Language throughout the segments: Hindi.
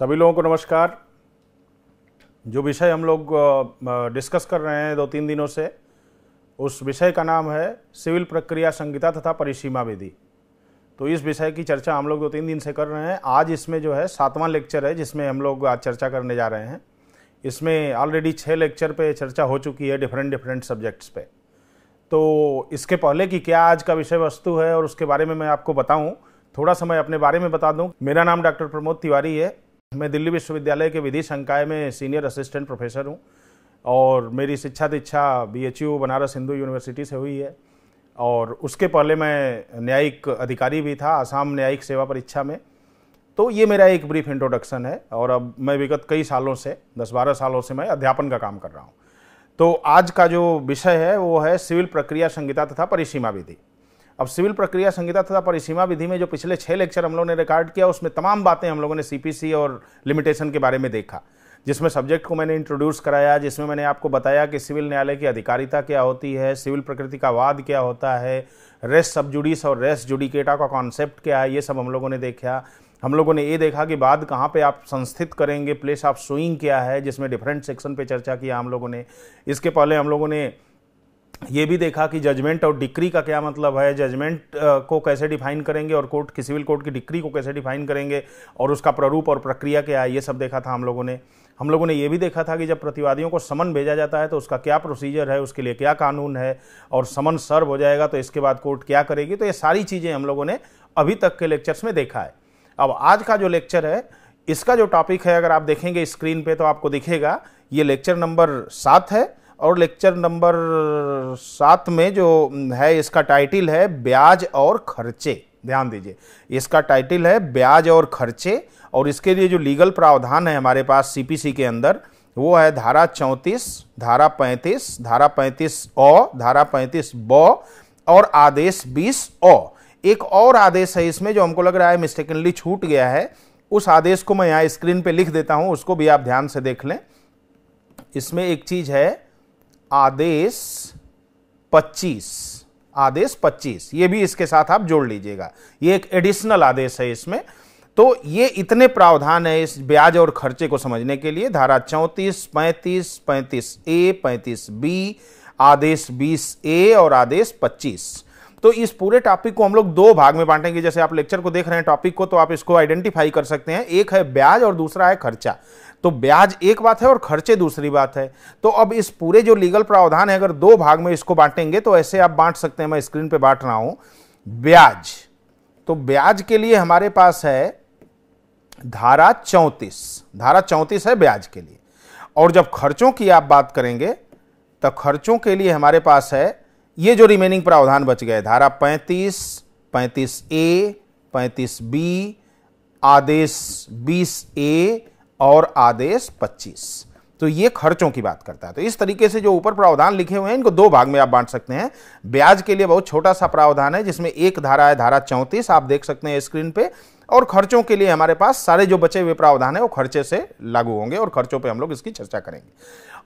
सभी लोगों को नमस्कार। जो विषय हम लोग डिस्कस कर रहे हैं दो तीन दिनों से, उस विषय का नाम है सिविल प्रक्रिया संहिता तथा परिसीमा विधि। तो इस विषय की चर्चा हम लोग दो तीन दिन से कर रहे हैं। आज इसमें जो है सातवां लेक्चर है, जिसमें हम लोग आज चर्चा करने जा रहे हैं। इसमें ऑलरेडी छः लेक्चर पे चर्चा हो चुकी है डिफरेंट डिफरेंट सब्जेक्ट्स पे। तो इसके पहले कि क्या आज का विषय वस्तु है और उसके बारे में मैं आपको बताऊँ, थोड़ा समय अपने बारे में बता दूँ। मेरा नाम डॉक्टर प्रमोद तिवारी है। मैं दिल्ली विश्वविद्यालय के विधि संकाय में सीनियर असिस्टेंट प्रोफेसर हूँ और मेरी शिक्षा दीक्षा बी बनारस हिंदू यूनिवर्सिटी से हुई है और उसके पहले मैं न्यायिक अधिकारी भी था, आसाम न्यायिक सेवा परीक्षा में। तो ये मेरा एक ब्रीफ इंट्रोडक्शन है और अब मैं विगत कई सालों से, दस बारह सालों से मैं अध्यापन का काम कर रहा हूँ। तो आज का जो विषय है, वो है सिविल प्रक्रिया संहिता तथा परिसीमा विधि। अब सिविल प्रक्रिया संहिता तथा परिसीमा विधि में जो पिछले छः लेक्चर हम लोगों ने रिकॉर्ड किया, उसमें तमाम बातें हम लोगों ने सीपीसी और लिमिटेशन के बारे में देखा, जिसमें सब्जेक्ट को मैंने इंट्रोड्यूस कराया, जिसमें मैंने आपको बताया कि सिविल न्यायालय की अधिकारिता क्या होती है, सिविल प्रकृति का वाद क्या होता है रेस सब जुडिस और रेस जुडिकेटा का कॉन्सेप्ट क्या है, ये सब हम लोगों ने देखा। हम लोगों ने ये देखा कि बाद कहाँ पे आप संस्थित करेंगे प्लेस ऑफ़ सुइंग क्या है, जिसमें डिफरेंट सेक्शन पे चर्चा किया हम लोगों ने। इसके पहले हम लोगों ने ये भी देखा कि जजमेंट और डिक्री का क्या मतलब है? जजमेंट को कैसे डिफाइन करेंगे और कोर्ट की सिविल कोर्ट की डिक्री को कैसे डिफाइन करेंगे और उसका प्रारूप और प्रक्रिया क्या है? ये सब देखा था हम लोगों ने। हम लोगों ने ये भी देखा था कि जब प्रतिवादियों को समन भेजा जाता है तो उसका क्या प्रोसीजर है? उसके लिए क्या कानून है? और समन सर्व हो जाएगा तो इसके बाद कोर्ट क्या करेगी? तो ये सारी चीज़ें हम लोगों ने अभी तक के लेक्चर्स में देखा है। अब आज का जो लेक्चर है, इसका जो टॉपिक है, अगर आप देखेंगे स्क्रीन पे तो आपको दिखेगा, ये लेक्चर नंबर सात है। और लेक्चर नंबर सात में जो है, इसका टाइटिल है ब्याज और खर्चे। ध्यान दीजिए, इसका टाइटिल है ब्याज और खर्चे, और इसके लिए जो लीगल प्रावधान है हमारे पास सीपीसी के अंदर, वो है धारा चौंतीस, धारा पैंतीस धारा पैंतीस अ, धारा पैंतीस ब और आदेश बीस अ। एक और आदेश है इसमें जो हमको लग रहा है मिस्टेकनली छूट गया है। उस आदेश को मैं यहाँ स्क्रीन पे लिख देता हूँ, उसको भी आप ध्यान से देख लें। इसमें एक चीज़ है आदेश 25 आदेश 25 ये भी इसके साथ आप जोड़ लीजिएगा। ये एक एडिशनल आदेश है इसमें। तो ये इतने प्रावधान है इस ब्याज और खर्चे को समझने के लिए। धारा चौंतीस, पैंतीस पैंतीस ए, पैंतीस बी, आदेश 20 ए और आदेश 25 तो इस पूरे टॉपिक को हम लोग दो भाग में बांटेंगे। जैसे आप लेक्चर को देख रहे हैं टॉपिक को तो आप इसको आइडेंटिफाई कर सकते हैं। एक है ब्याज और दूसरा है खर्चा। तो ब्याज एक बात है और खर्चे दूसरी बात है। तो अब इस पूरे जो लीगल प्रावधान है अगर दो भाग में इसको बांटेंगे तो ऐसे आप बांट सकते हैं मैं स्क्रीन पे बांट रहा हूँ। ब्याज। तो ब्याज के लिए हमारे पास है धारा चौंतीस। धारा चौंतीस है ब्याज के लिए। और जब खर्चों की आप बात करेंगे तो खर्चों के लिए हमारे पास है ये जो रिमेनिंग प्रावधान बच गए धारा 35, 35 ए 35 बी आदेश 20 ए और आदेश 25 तो ये खर्चों की बात करता है। तो इस तरीके से जो ऊपर प्रावधान लिखे हुए हैं, इनको दो भाग में आप बांट सकते हैं। ब्याज के लिए बहुत छोटा सा प्रावधान है, जिसमें एक धारा है, धारा चौंतीस, आप देख सकते हैं स्क्रीन पे। और खर्चों के लिए हमारे पास सारे जो बचे हुए प्रावधान है, वो खर्चे से लागू होंगे और खर्चों पर हम लोग इसकी चर्चा करेंगे।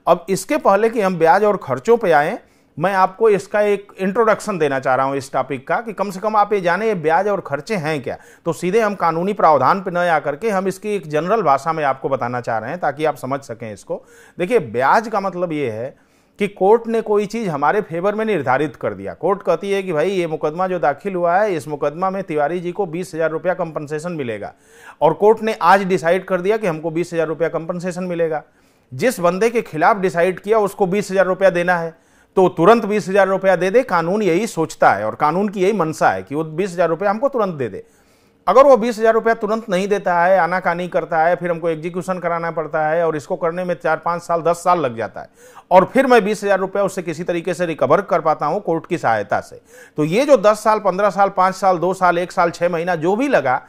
अब इसके पहले कि हम ब्याज और खर्चों पर आए मैं आपको इसका एक इंट्रोडक्शन देना चाह रहा हूँ इस टॉपिक का कि कम से कम आप ये जाने ये ब्याज और खर्चे हैं क्या? तो सीधे हम कानूनी प्रावधान पर न आकर के हम इसकी एक जनरल भाषा में आपको बताना चाह रहे हैं ताकि आप समझ सकें इसको। देखिए, ब्याज का मतलब ये है कि कोर्ट ने कोई चीज़ हमारे फेवर में निर्धारित कर दिया। कोर्ट कहती है कि भाई, ये मुकदमा जो दाखिल हुआ है, इस मुकदमा में तिवारी जी को बीस हज़ार रुपया कंपनसेशन मिलेगा। और कोर्ट ने आज डिसाइड कर दिया कि हमको बीस हज़ार रुपया कंपनसेशन मिलेगा। जिस बंदे के खिलाफ डिसाइड किया, उसको बीस हज़ार रुपया देना है। तो तुरंत बीस हज़ार रुपया दे दे, कानून यही सोचता है और कानून की यही मनसा है कि वो बीस हज़ार रुपया हमको तुरंत दे दे। अगर वो बीस हज़ार रुपया तुरंत नहीं देता है, आनाकानी करता है, फिर हमको एग्जीक्यूशन कराना पड़ता है और इसको करने में चार, पाँच साल, दस साल लग जाता है और फिर मैं बीस हज़ार रुपया उससे किसी तरीके से रिकवर कर पाता हूँ कोर्ट की सहायता से। तो ये जो दस साल, पंद्रह साल, पाँच साल, दो साल, एक साल, छह महीना जो भी लगा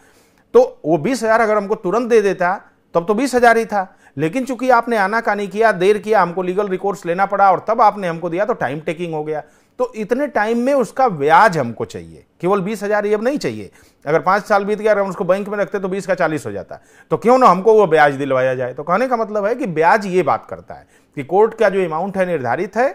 तो वो बीस हज़ार अगर हमको तुरंत दे देता, तब तो बीस हज़ार ही था। लेकिन चूँकि आपने आनाकानी किया, देर किया, हमको लीगल रिकोर्स लेना पड़ा और तब आपने हमको दिया तो टाइम टेकिंग हो गया। तो इतने टाइम में उसका ब्याज हमको चाहिए। केवल बीस हज़ार ये अब नहीं चाहिए। अगर पाँच साल बीत गया, अगर उसको बैंक में रखते तो बीस का चालीस हो जाता। तो क्यों ना हमको वो ब्याज दिलवाया जाए? तो कहने का मतलब है कि ब्याज ये बात करता है कि कोर्ट का जो अमाउंट है निर्धारित है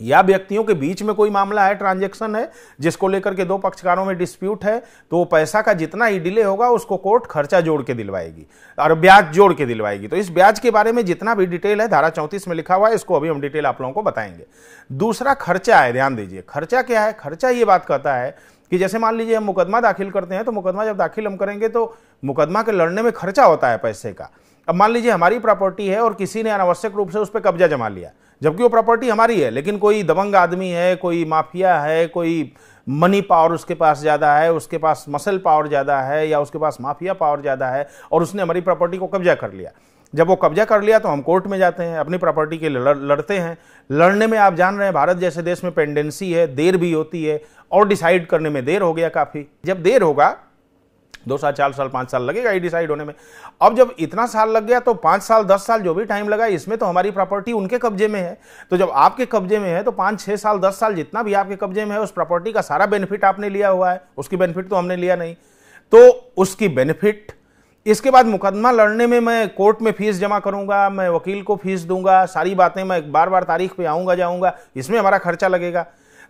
या व्यक्तियों के बीच में कोई मामला है, ट्रांजैक्शन है, जिसको लेकर के दो पक्षकारों में डिस्प्यूट है तो पैसा का जितना ही डिले होगा, उसको कोर्ट खर्चा जोड़ के दिलवाएगी और ब्याज जोड़ के दिलवाएगी। तो इस ब्याज के बारे में जितना भी डिटेल है, धारा चौंतीस में लिखा हुआ है, इसको अभी हम डिटेल आप लोगों को बताएँगे। दूसरा खर्चा है, ध्यान दीजिए। खर्चा क्या है? खर्चा ये बात कहता है कि जैसे मान लीजिए हम मुकदमा दाखिल करते हैं तो मुकदमा जब दाखिल हम करेंगे तो मुकदमा के लड़ने में खर्चा होता है पैसे का। अब मान लीजिए हमारी प्रॉपर्टी है और किसी ने अनावश्यक रूप से उस पर कब्जा जमा लिया जबकि वो प्रॉपर्टी हमारी है लेकिन कोई दबंग आदमी है कोई माफिया है कोई मनी पावर उसके पास ज़्यादा है उसके पास मसल पावर ज़्यादा है या उसके पास माफिया पावर ज़्यादा है और उसने हमारी प्रॉपर्टी को कब्जा कर लिया। जब वो कब्जा कर लिया तो हम कोर्ट में जाते हैं अपनी प्रॉपर्टी के लड़, लड़ते हैं। लड़ने में आप जान रहे हैं भारत जैसे देश में पेंडेंसी है देर भी होती है और डिसाइड करने में देर हो गया काफ़ी। जब देर होगा दो साल, चार साल, पाँच साल लगेगा ये डिसाइड होने में। अब जब इतना साल लग गया तो पाँच साल, दस साल जो भी टाइम लगा, इसमें तो हमारी प्रॉपर्टी उनके कब्जे में है। तो जब आपके कब्जे में है तो पाँच, छह साल, दस साल जितना भी आपके कब्जे में है, उस प्रॉपर्टी का सारा बेनिफिट आपने लिया हुआ है। उसकी बेनिफिट तो हमने लिया नहीं। तो उसकी बेनिफिट इसके बाद मुकदमा लड़ने में मैं कोर्ट में फ़ीस जमा करूँगा, मैं वकील को फ़ीस दूँगा, सारी बातें मैं बार बार तारीख पे आऊँगा, जाऊँगा, इसमें हमारा खर्चा लगेगा।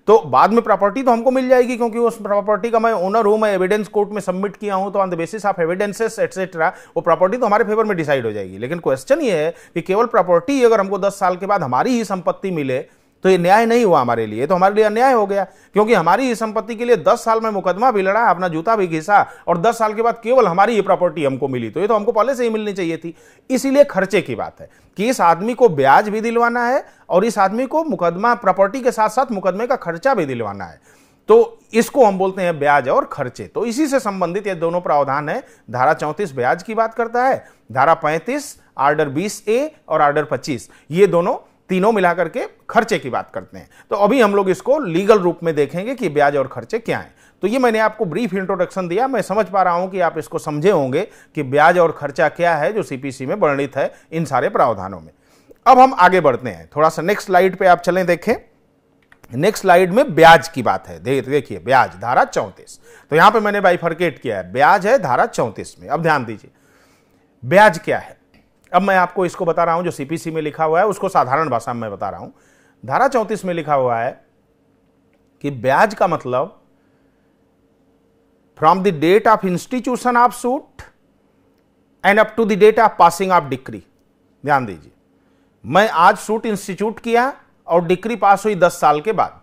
तो बाद में प्रॉपर्टी तो हमको मिल जाएगी, क्योंकि उस प्रॉपर्टी का मैं ओनर हूँ, मैं एविडेंस कोर्ट में सबमिट किया हूँ तो on the basis of evidences etcetera वो प्रॉपर्टी तो हमारे फेवर में डिसाइड हो जाएगी। लेकिन क्वेश्चन ये है कि केवल प्रॉपर्टी अगर हमको दस साल के बाद हमारी ही संपत्ति मिले तो ये न्याय नहीं हुआ हमारे लिए तो हमारे लिए अन्याय हो गया। क्योंकि हमारी इस संपत्ति के लिए दस साल में मुकदमा भी लड़ा, अपना जूता भी घिसा, और दस साल के बाद केवल हमारी ये प्रॉपर्टी हमको मिली। तो ये तो हमको पहले से ही मिलनी चाहिए थी। इसीलिए खर्चे की बात है कि इस आदमी को ब्याज भी दिलवाना है, और इस आदमी को मुकदमा, प्रॉपर्टी के साथ साथ मुकदमे का खर्चा भी दिलवाना है। तो इसको हम बोलते हैं ब्याज और खर्चे। तो इसी से संबंधित ये दोनों प्रावधान है। धारा चौंतीस ब्याज की बात करता है, धारा पैंतीस, आर्डर 20 ए और आर्डर 25 ये दोनों तीनों मिलाकर के खर्चे की बात करते हैं। तो अभी हम लोग इसको लीगल रूप में देखेंगे कि ब्याज और खर्चे क्या हैं। तो ये मैंने आपको ब्रीफ इंट्रोडक्शन दिया, मैं समझ पा रहा हूँ कि आप इसको समझे होंगे कि ब्याज और खर्चा क्या है जो सीपीसी में वर्णित है इन सारे प्रावधानों में। अब हम आगे बढ़ते हैं। थोड़ा सा नेक्स्ट स्लाइड पे आप चलें, देखें। नेक्स्ट स्लाइड में ब्याज की बात है। देखिए, ब्याज, धारा चौंतीस। तो यहाँ पे मैंने बाइफर्केट किया है। ब्याज है धारा चौंतीस में। अब ध्यान दीजिए। ब्याज क्या है? अब मैं आपको इसको बता रहा हूँ, जो सीपीसी में लिखा हुआ है, उसको साधारण भाषा में बता रहा हूँ। धारा चौंतीस में लिखा हुआ है कि ब्याज का मतलब from the date of institution of suit and up to the date of passing of decree ध्यान दीजिए, मैं आज सूट इंस्टीट्यूट किया और डिक्री पास हुई दस साल के बाद,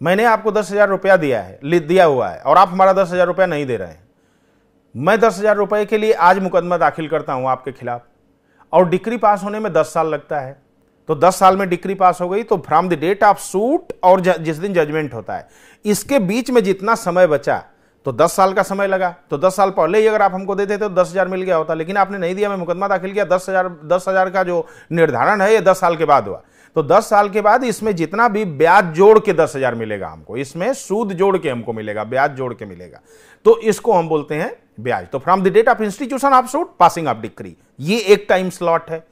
मैंने आपको दस हज़ार रुपया दिया है दिया हुआ है, और आप हमारा दस हज़ार रुपया नहीं दे रहे हैं। मैं दस हज़ार रुपए के लिए आज मुकदमा दाखिल करता हूँ आपके खिलाफ। और डिक्री पास होने में दस साल लगता है। तो दस साल में डिक्री पास हो गई तो from the date of suit और जिस दिन जजमेंट होता है। इसके बीच में जितना समय बचा तो दस साल का समय लगा। तो दस साल पहले ही अगर आप हमको दे देते तो दस हज़ार मिल गया होता। लेकिन आपने नहीं दिया, मैं मुकदमा दाखिल किया, दस हज़ार दस हज़ार का जो निर्धारण है, ये दस साल के बाद हुआ। तो दस साल के बाद इसमें जितना भी ब्याज जोड़ के दस हज़ार मिलेगा हमको, इसमें सूद जोड़ के हमको मिलेगा, ब्याज जोड़ के मिलेगा। तो इसको हम बोलते हैं ब्याज। तो from the date of institution of suit passing of decree ये एक टाइम स्लॉट है।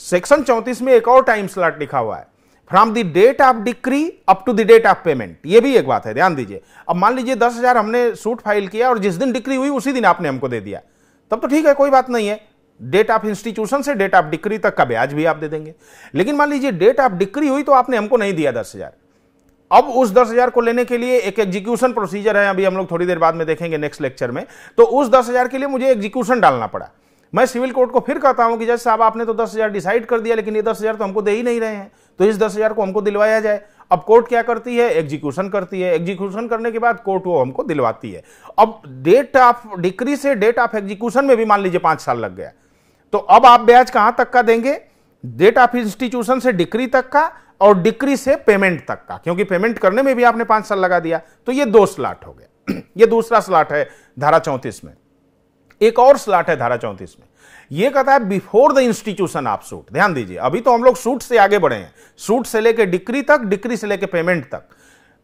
सेक्शन चौंतीस में एक और टाइम स्लॉट लिखा हुआ है। From the date of decree up to the date of payment ये भी एक बात है, ध्यान दीजिए। अब मान लीजिए दस हज़ार हमने सूट फ़ाइल किया और जिस दिन डिक्री हुई, उसी दिन आपने हमको दे दिया। तब तो ठीक है, कोई बात नहीं है। डेट ऑफ़ इंस्टीट्यूशन से डेट ऑफ़ डिक्री तक का ब्याज भी आप दे देंगे। लेकिन मान लीजिए डेट ऑफ़ डिक्री हुई तो आपने हमको नहीं दिया दस हज़ार। अब उस दस हज़ार को लेने के लिए एक एग्जीक्यूशन प्रोसीजर है, अभी हम लोग थोड़ी देर बाद में देखेंगे नेक्स्ट लेक्चर में। तो उस दस हज़ार के लिए मुझे एग्जीक्यूशन डालना पड़ा। मैं सिविल कोर्ट को फिर कहता हूँ कि जज साहब, आपने तो दस हज़ार डिसाइड कर दिया, लेकिन ये दस हज़ार तो हमको दे ही नहीं रहे हैं। तो इस दस हज़ार को हमको दिलवाया जाए। अब कोर्ट क्या करती है? एग्जीक्यूशन करती है। एग्जीक्यूशन करने के बाद कोर्ट वो हमको दिलवाती है। अब डेट ऑफ़ डिक्री से डेट ऑफ़ एग्जीक्यूशन में भी मान लीजिए पाँच साल लग गया। तो अब आप ब्याज कहाँ तक का देंगे? डेट ऑफ़ इंस्टीट्यूशन से डिक्री तक का और डिक्री से पेमेंट तक का, क्योंकि पेमेंट करने में भी आपने पाँच साल लगा दिया। तो ये दो स्लॉट हो गया ये दूसरा स्लॉट है धारा चौंतीस में। एक और स्लॉट है धारा चौंतीस में। ये कहता है before the institution of suit ध्यान दीजिए, अभी तो हम लोग सूट से आगे बढ़े हैं। सूट से लेकर डिक्री तक, डिक्री से लेकर पेमेंट तक।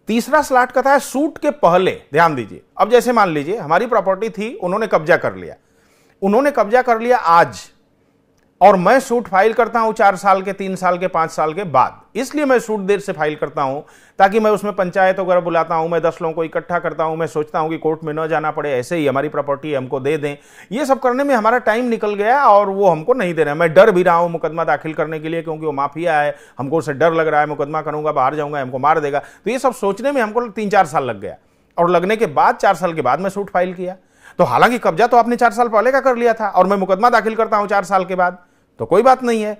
तीसरा स्लॉट कहता है सूट के पहले, ध्यान दीजिए। अब जैसे मान लीजिए, हमारी प्रॉपर्टी थी, उन्होंने कब्जा कर लिया। उन्होंने कब्जा कर लिया आज। और मैं सूट फ़ाइल करता हूँ चार साल के, तीन साल के, पाँच साल के बाद। इसलिए मैं सूट देर से फ़ाइल करता हूँ, ताकि मैं उसमें पंचायत वगैरह बुलाता हूँ, मैं दस लोगों को इकट्ठा करता हूँ, मैं सोचता हूँ कि कोर्ट में न जाना पड़े, ऐसे ही हमारी प्रॉपर्टी हमको दे दें। ये सब करने में हमारा टाइम निकल गया और वो हमको नहीं दे रहे मैं डर भी रहा हूँ मुकदमा दाखिल करने के लिए, क्योंकि वो माफिया है, हमको उसे डर लग रहा है, मुकदमा करूँगा, बाहर जाऊँगा, हमको मार देगा। तो ये सब सोचने में हमको तीन चार साल लग गया। और लगने के बाद, चार साल के बाद मैं सूट फ़ाइल किया। तो हालाँकि कब्जा तो आपने चार साल पहले का कर लिया था और मैं मुकदमा दाखिल करता हूँ चार साल के बाद। तो कोई बात नहीं है।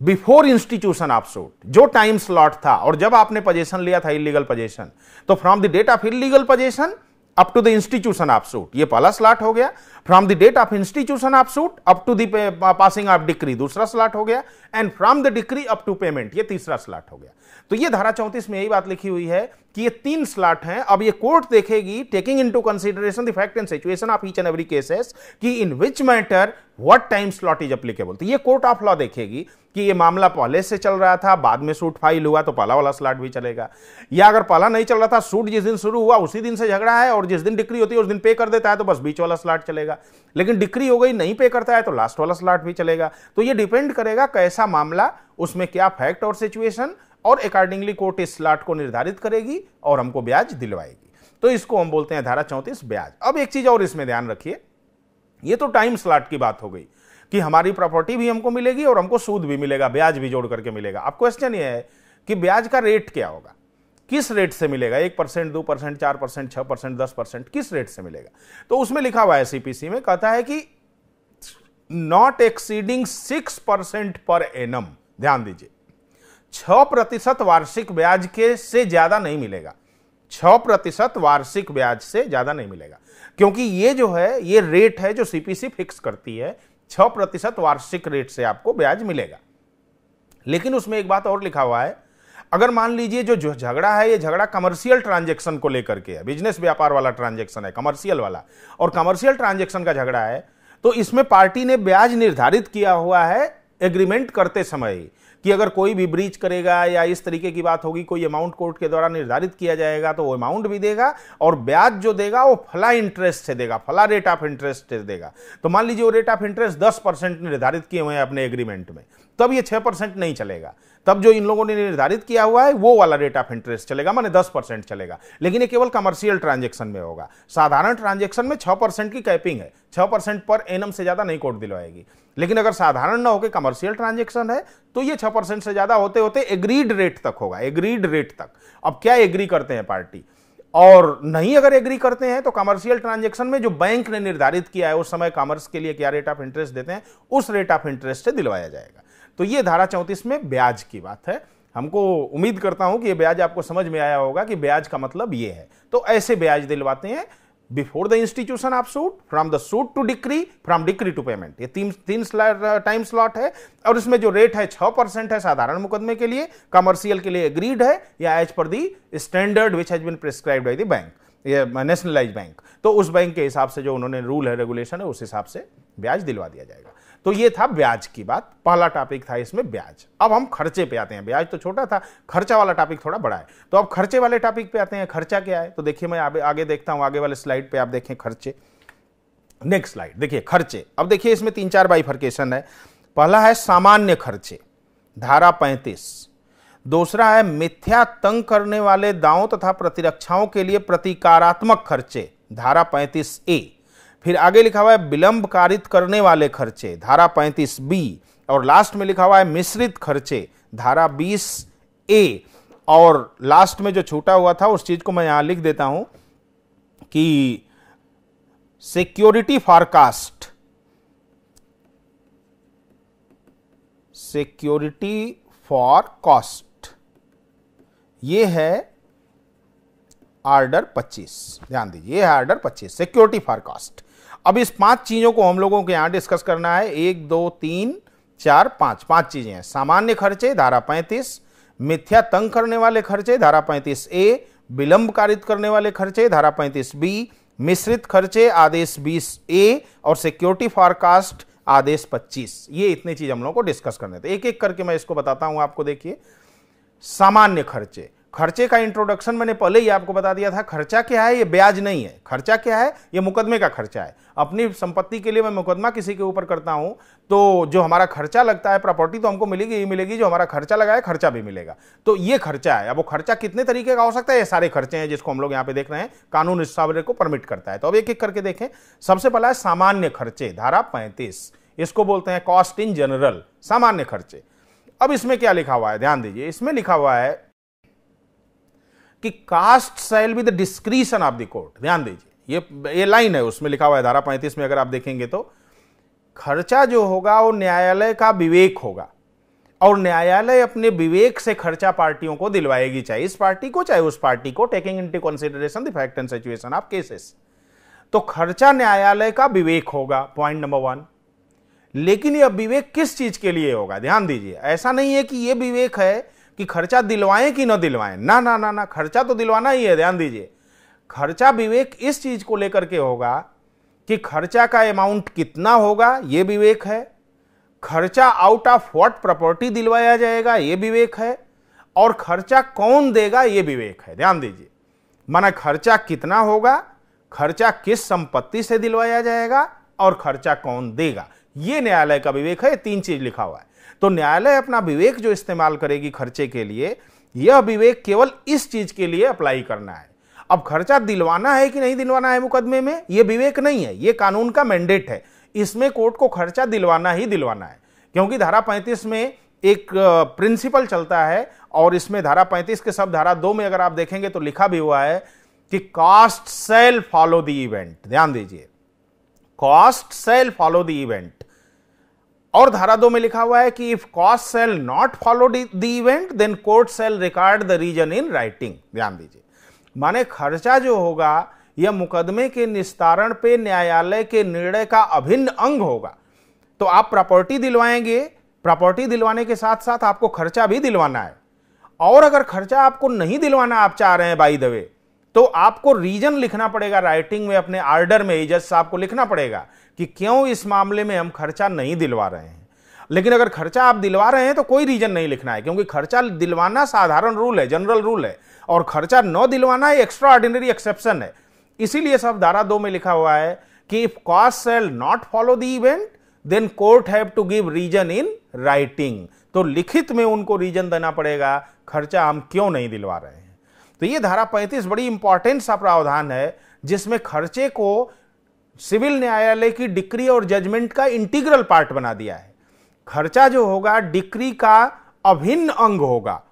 बिफोर इंस्टीट्यूशन ऑफ़ सूट जो टाइम स्लॉट था, और जब आपने पोजेशन लिया था इलीगल पोजेशन तो from the date of illegal possession up to the institution of suit ये पहला स्लॉट हो गया। From the date of institution of suit up to the passing of decree दूसरा स्लॉट हो गया। And from the decree up to payment ये तीसरा स्लॉट हो गया। तो ये धारा चौंतीस में यही बात लिखी हुई है कि ये तीन स्लॉट हैं। अब ये कोर्ट देखेगी taking into consideration the fact and situation of each and every cases कि in which matter what time slot is applicable तो ये कोर्ट ऑफ़ लॉ देखेगी कि ये मामला पहले से चल रहा था, बाद में सूट फ़ाइल हुआ तो पहला वाला स्लॉट भी चलेगा। या अगर पहला नहीं चल रहा था सूट जिस दिन शुरू हुआ उसी दिन से झगड़ा है और जिस दिन डिक्री होती है उस दिन पे कर देता है तो बस बीच वाला स्लॉट चलेगा। लेकिन डिक्री हो गई, नहीं पे करता है तो लास्ट वाला स्लॉट भी चलेगा। तो ये डिपेंड करेगा कैसा मामला, उसमें क्या फैक्ट और सिचुएशन और अकॉर्डिंगली कोर्ट इस स्लॉट को निर्धारित करेगी और हमको ब्याज दिलवाएगी। तो इसको हम बोलते हैं धारा चौंतीस ब्याज। अब एक चीज़ और इसमें ध्यान रखिए। ये तो टाइम स्लॉट की बात हो गई कि हमारी प्रॉपर्टी भी हमको मिलेगी और हमको सूद भी मिलेगा, ब्याज भी जोड़ करके मिलेगा। अब क्वेश्चन ये है कि ब्याज का रेट क्या होगा? किस रेट से मिलेगा? एक परसेंट दो परसेंट चार परसेंट छह परसेंट दस परसेंट किस रेट से मिलेगा? तो उसमें लिखा हुआ है सीपीसी में, कहता है कि not exceeding six percent per annum ध्यान दीजिए। छ प्रतिशत वार्षिक ब्याज के से ज़्यादा नहीं मिलेगा। छ प्रतिशत वार्षिक ब्याज से ज़्यादा नहीं मिलेगा। क्योंकि ये जो है, ये रेट है जो सीपीसी फिक्स करती है छ प्रतिशत वार्षिक रेट से आपको ब्याज मिलेगा। लेकिन उसमें एक बात और लिखा हुआ है, अगर मान लीजिए जो झगड़ा है, ये झगड़ा कमर्शियल ट्रांजेक्शन को लेकर के है बिज़नेस व्यापार वाला ट्रांजेक्शन है कमर्शियल वाला, और कमर्शियल ट्रांजेक्शन का झगड़ा है तो इसमें पार्टी ने ब्याज निर्धारित किया हुआ है एग्रीमेंट करते समय कि अगर कोई भी ब्रीच करेगा या इस तरीके की बात होगी, कोई अमाउंट कोर्ट के द्वारा निर्धारित किया जाएगा तो वो अमाउंट भी देगा और ब्याज जो देगा, वो फला इंटरेस्ट से देगा, फला रेट ऑफ़ इंटरेस्ट से देगा। तो मान लीजिए वो रेट ऑफ़ इंटरेस्ट दस परसेंट निर्धारित किए हुए हैं अपने एग्रीमेंट में, तब ये छह परसेंट नहीं चलेगा। तब जो इन लोगों ने निर्धारित किया हुआ है, वो वाला रेट ऑफ़ इंटरेस्ट चलेगा, माने दस परसेंट चलेगा। लेकिन ये केवल कमर्शियल ट्रांजेक्शन में होगा। साधारण ट्रांजेक्शन में छह परसेंट की कैपिंग है। छह परसेंट पर एनम से ज़्यादा नहीं कोर्ट दिलवाएगी। लेकिन अगर साधारण ना होकर कमर्शियल ट्रांजेक्शन है तो ये छह परसेंट से ज़्यादा होते होते एग्रीड रेट तक होगा एग्रीड रेट तक। अब क्या एग्री करते हैं पार्टी और नहीं अगर एग्री करते हैं तो कमर्शियल ट्रांजेक्शन में जो बैंक ने निर्धारित किया है, उस समय कॉमर्स के लिए क्या रेट ऑफ़ इंटरेस्ट देते हैं, उस रेट ऑफ़ इंटरेस्ट से दिलवाया जाएगा। तो ये धारा चौंतीस में ब्याज की बात है। हमको उम्मीद करता हूँ कि ये ब्याज आपको समझ में आया होगा कि ब्याज का मतलब ये है। तो ऐसे ब्याज दिलवाते हैं before the institution of suit from the suit to decree from decree to payment ये तीन तीन टाइम स्लॉट है, और इसमें जो रेट है, छह परसेंट है साधारण मुकदमे के लिए कमर्शियल के लिए एग्रीड है, या as per the standard which has been prescribe by the bank ये नेशनलाइज बैंक तो उस बैंक के हिसाब से जो उन्होंने रूल है रेगुलेशन है, उस हिसाब से ब्याज दिलवा दिया जाएगा। तो ये था ब्याज की बात पहला टॉपिक था इसमें ब्याज। अब हम खर्चे पे आते हैं। ब्याज तो छोटा था खर्चा वाला टॉपिक थोड़ा बड़ा है। तो अब खर्चे वाले टॉपिक पे आते हैं खर्चा क्या है? तो देखिए मैं आगे, देखता हूँ आगे वाले स्लाइड पे आप देखें खर्चे। नेक्स्ट स्लाइड देखिए खर्चे। अब देखिए इसमें तीन चार बाइफर्केशन है। पहला है सामान्य खर्चे धारा पैंतीस। दूसरा है मिथ्या तंग करने वाले दावों तथा प्रतिरक्षाओं के लिए प्रतिकारात्मक खर्चे धारा पैंतीस ए। फिर आगे लिखा हुआ है, विलंब कारित करने वाले खर्चे, धारा पैंतीस बी, और लास्ट में लिखा हुआ है, मिश्रित खर्चे, धारा बीस ए। और लास्ट में जो छूटा हुआ था, उस चीज़ को मैं यहाँ लिख देता हूँ कि security for cost, security for cost, ये है ऑर्डर 25 ध्यान दीजिए, ये है ऑर्डर 25 सिक्योरिटी फॉर कॉस्ट अब इस पाँच चीज़ों को हम लोगों के यहाँ डिस्कस करना है। एक, दो, तीन, चार, पाँच। पाँच चीज़ें हैं। सामान्य खर्चे, धारा पैंतीस। मिथ्या तंग करने वाले खर्चे, धारा पैंतीस ए। विलंब कारित करने वाले खर्चे, धारा पैंतीस बी। मिश्रित खर्चे, आदेश बीस ए। और सिक्योरिटी फॉरकास्ट आदेश पच्चीस। ये इतनी चीज़ हम लोग को डिस्कस करने थे। एक एक करके मैं इसको बताता हूँ, आपको देखिए। सामान्य खर्चे। खर्चे का इंट्रोडक्शन मैंने पहले ही आपको बता दिया था। खर्चा क्या है? ये ब्याज नहीं है। खर्चा क्या है? ये मुकदमे का खर्चा है। अपनी संपत्ति के लिए मैं मुकदमा किसी के ऊपर करता हूँ तो जो हमारा खर्चा लगता है प्रॉपर्टी तो हमको मिलेगी ही मिलेगी। जो हमारा खर्चा लगा है, खर्चा भी मिलेगा। तो ये खर्चा है। अब वो खर्चा कितने तरीके का हो सकता है? ये सारे खर्चे हैं जिसको हम लोग यहाँ पे देख रहे हैं। कानून इस को परमिट करता है। तो अब एक एक करके देखें। सबसे पहला है सामान्य खर्चे, धारा पैंतीस। इसको बोलते हैं कॉस्ट इन जनरल सामान्य खर्चे। अब इसमें क्या लिखा हुआ है? ध्यान दीजिए, इसमें लिखा हुआ है कि cost shall with discretion of the court ध्यान दीजिए। ये ये लाइन है, उसमें लिखा हुआ है, धारा पैंतीस में अगर आप देखेंगे तो खर्चा जो होगा वो न्यायालय का विवेक होगा। और न्यायालय अपने विवेक से खर्चा पार्टियों को दिलवाएगी, चाहे इस पार्टी को, चाहे उस पार्टी को taking into consideration the fact and situation of cases तो खर्चा न्यायालय का विवेक होगा पॉइंट नंबर वन लेकिन यह विवेक किस चीज़ के लिए होगा? ध्यान दीजिए। ऐसा नहीं है कि यह विवेक है कि खर्चा दिलवाएँ कि न दिलवाएँ? ना ना ना ना, खर्चा तो दिलवाना ही है, ध्यान दीजिए। खर्चा विवेक इस चीज़ को लेकर के होगा कि खर्चा का अमाउंट कितना होगा यह विवेक है। खर्चा आउट ऑफ़ व्हाट प्रॉपर्टी दिलवाया जाएगा यह विवेक है। और खर्चा कौन देगा यह विवेक है, ध्यान दीजिए। माना खर्चा कितना होगा, खर्चा किस संपत्ति से दिलवाया जाएगा और खर्चा कौन देगा? यह न्यायालय का विवेक है तीन चीज़ लिखा हुआ है। तो न्यायालय अपना विवेक जो इस्तेमाल करेगी खर्चे के लिए, यह विवेक केवल इस चीज़ के लिए अप्लाई करना है। अब खर्चा दिलवाना है कि नहीं दिलवाना है मुकदमे में? यह विवेक नहीं है यह कानून का मैंडेट है। इसमें कोर्ट को खर्चा दिलवाना ही दिलवाना है। क्योंकि धारा पैंतीस में एक प्रिंसिपल चलता है और इसमें धारा पैंतीस के सब, धारा दो में अगर आप देखेंगे तो लिखा भी हुआ है कि cost shall follow the event ध्यान दीजिए। Cost shall follow the event और धारा दो में लिखा हुआ है कि if cost shall not follow the event then court shall record the reason in writing ध्यान दीजिए। माने खर्चा जो होगा, यह मुकदमे के निस्तारण पे न्यायालय के निर्णय का अभिन्न अंग होगा। तो आप प्रॉपर्टी दिलवाएँगे, प्रॉपर्टी दिलवाने के साथ साथ आपको खर्चा भी दिलवाना है। और अगर खर्चा आपको नहीं दिलवाना आप चाह रहे हैं बाई दवे तो आपको रीजन लिखना पड़ेगा राइटिंग में, अपने आर्डर में जज साहब को लिखना पड़ेगा कि क्यों इस मामले में हम खर्चा नहीं दिलवा रहे हैं। लेकिन अगर खर्चा आप दिलवा रहे हैं तो कोई रीजन नहीं लिखना है, क्योंकि खर्चा दिलवाना साधारण रूल है जनरल रूल है, और खर्चा न दिलवाना एक्स्ट्रा ऑर्डिनरी एक्सेप्शन है। इसीलिए सब धारा दो में लिखा हुआ है कि if cost shall not follow the event then court have to give reason in writing तो लिखित में उनको रीजन देना पड़ेगा, खर्चा हम क्यों नहीं दिलवा रहे हैं? तो ये धारा पैंतीस बड़ी इंपॉर्टेंट सा प्रावधान है, जिसमें खर्चे को सिविल न्यायालय की डिक्री और जजमेंट का इंटीग्रल पार्ट बना दिया है। खर्चा जो होगा, डिक्री का अभिन्न अंग होगा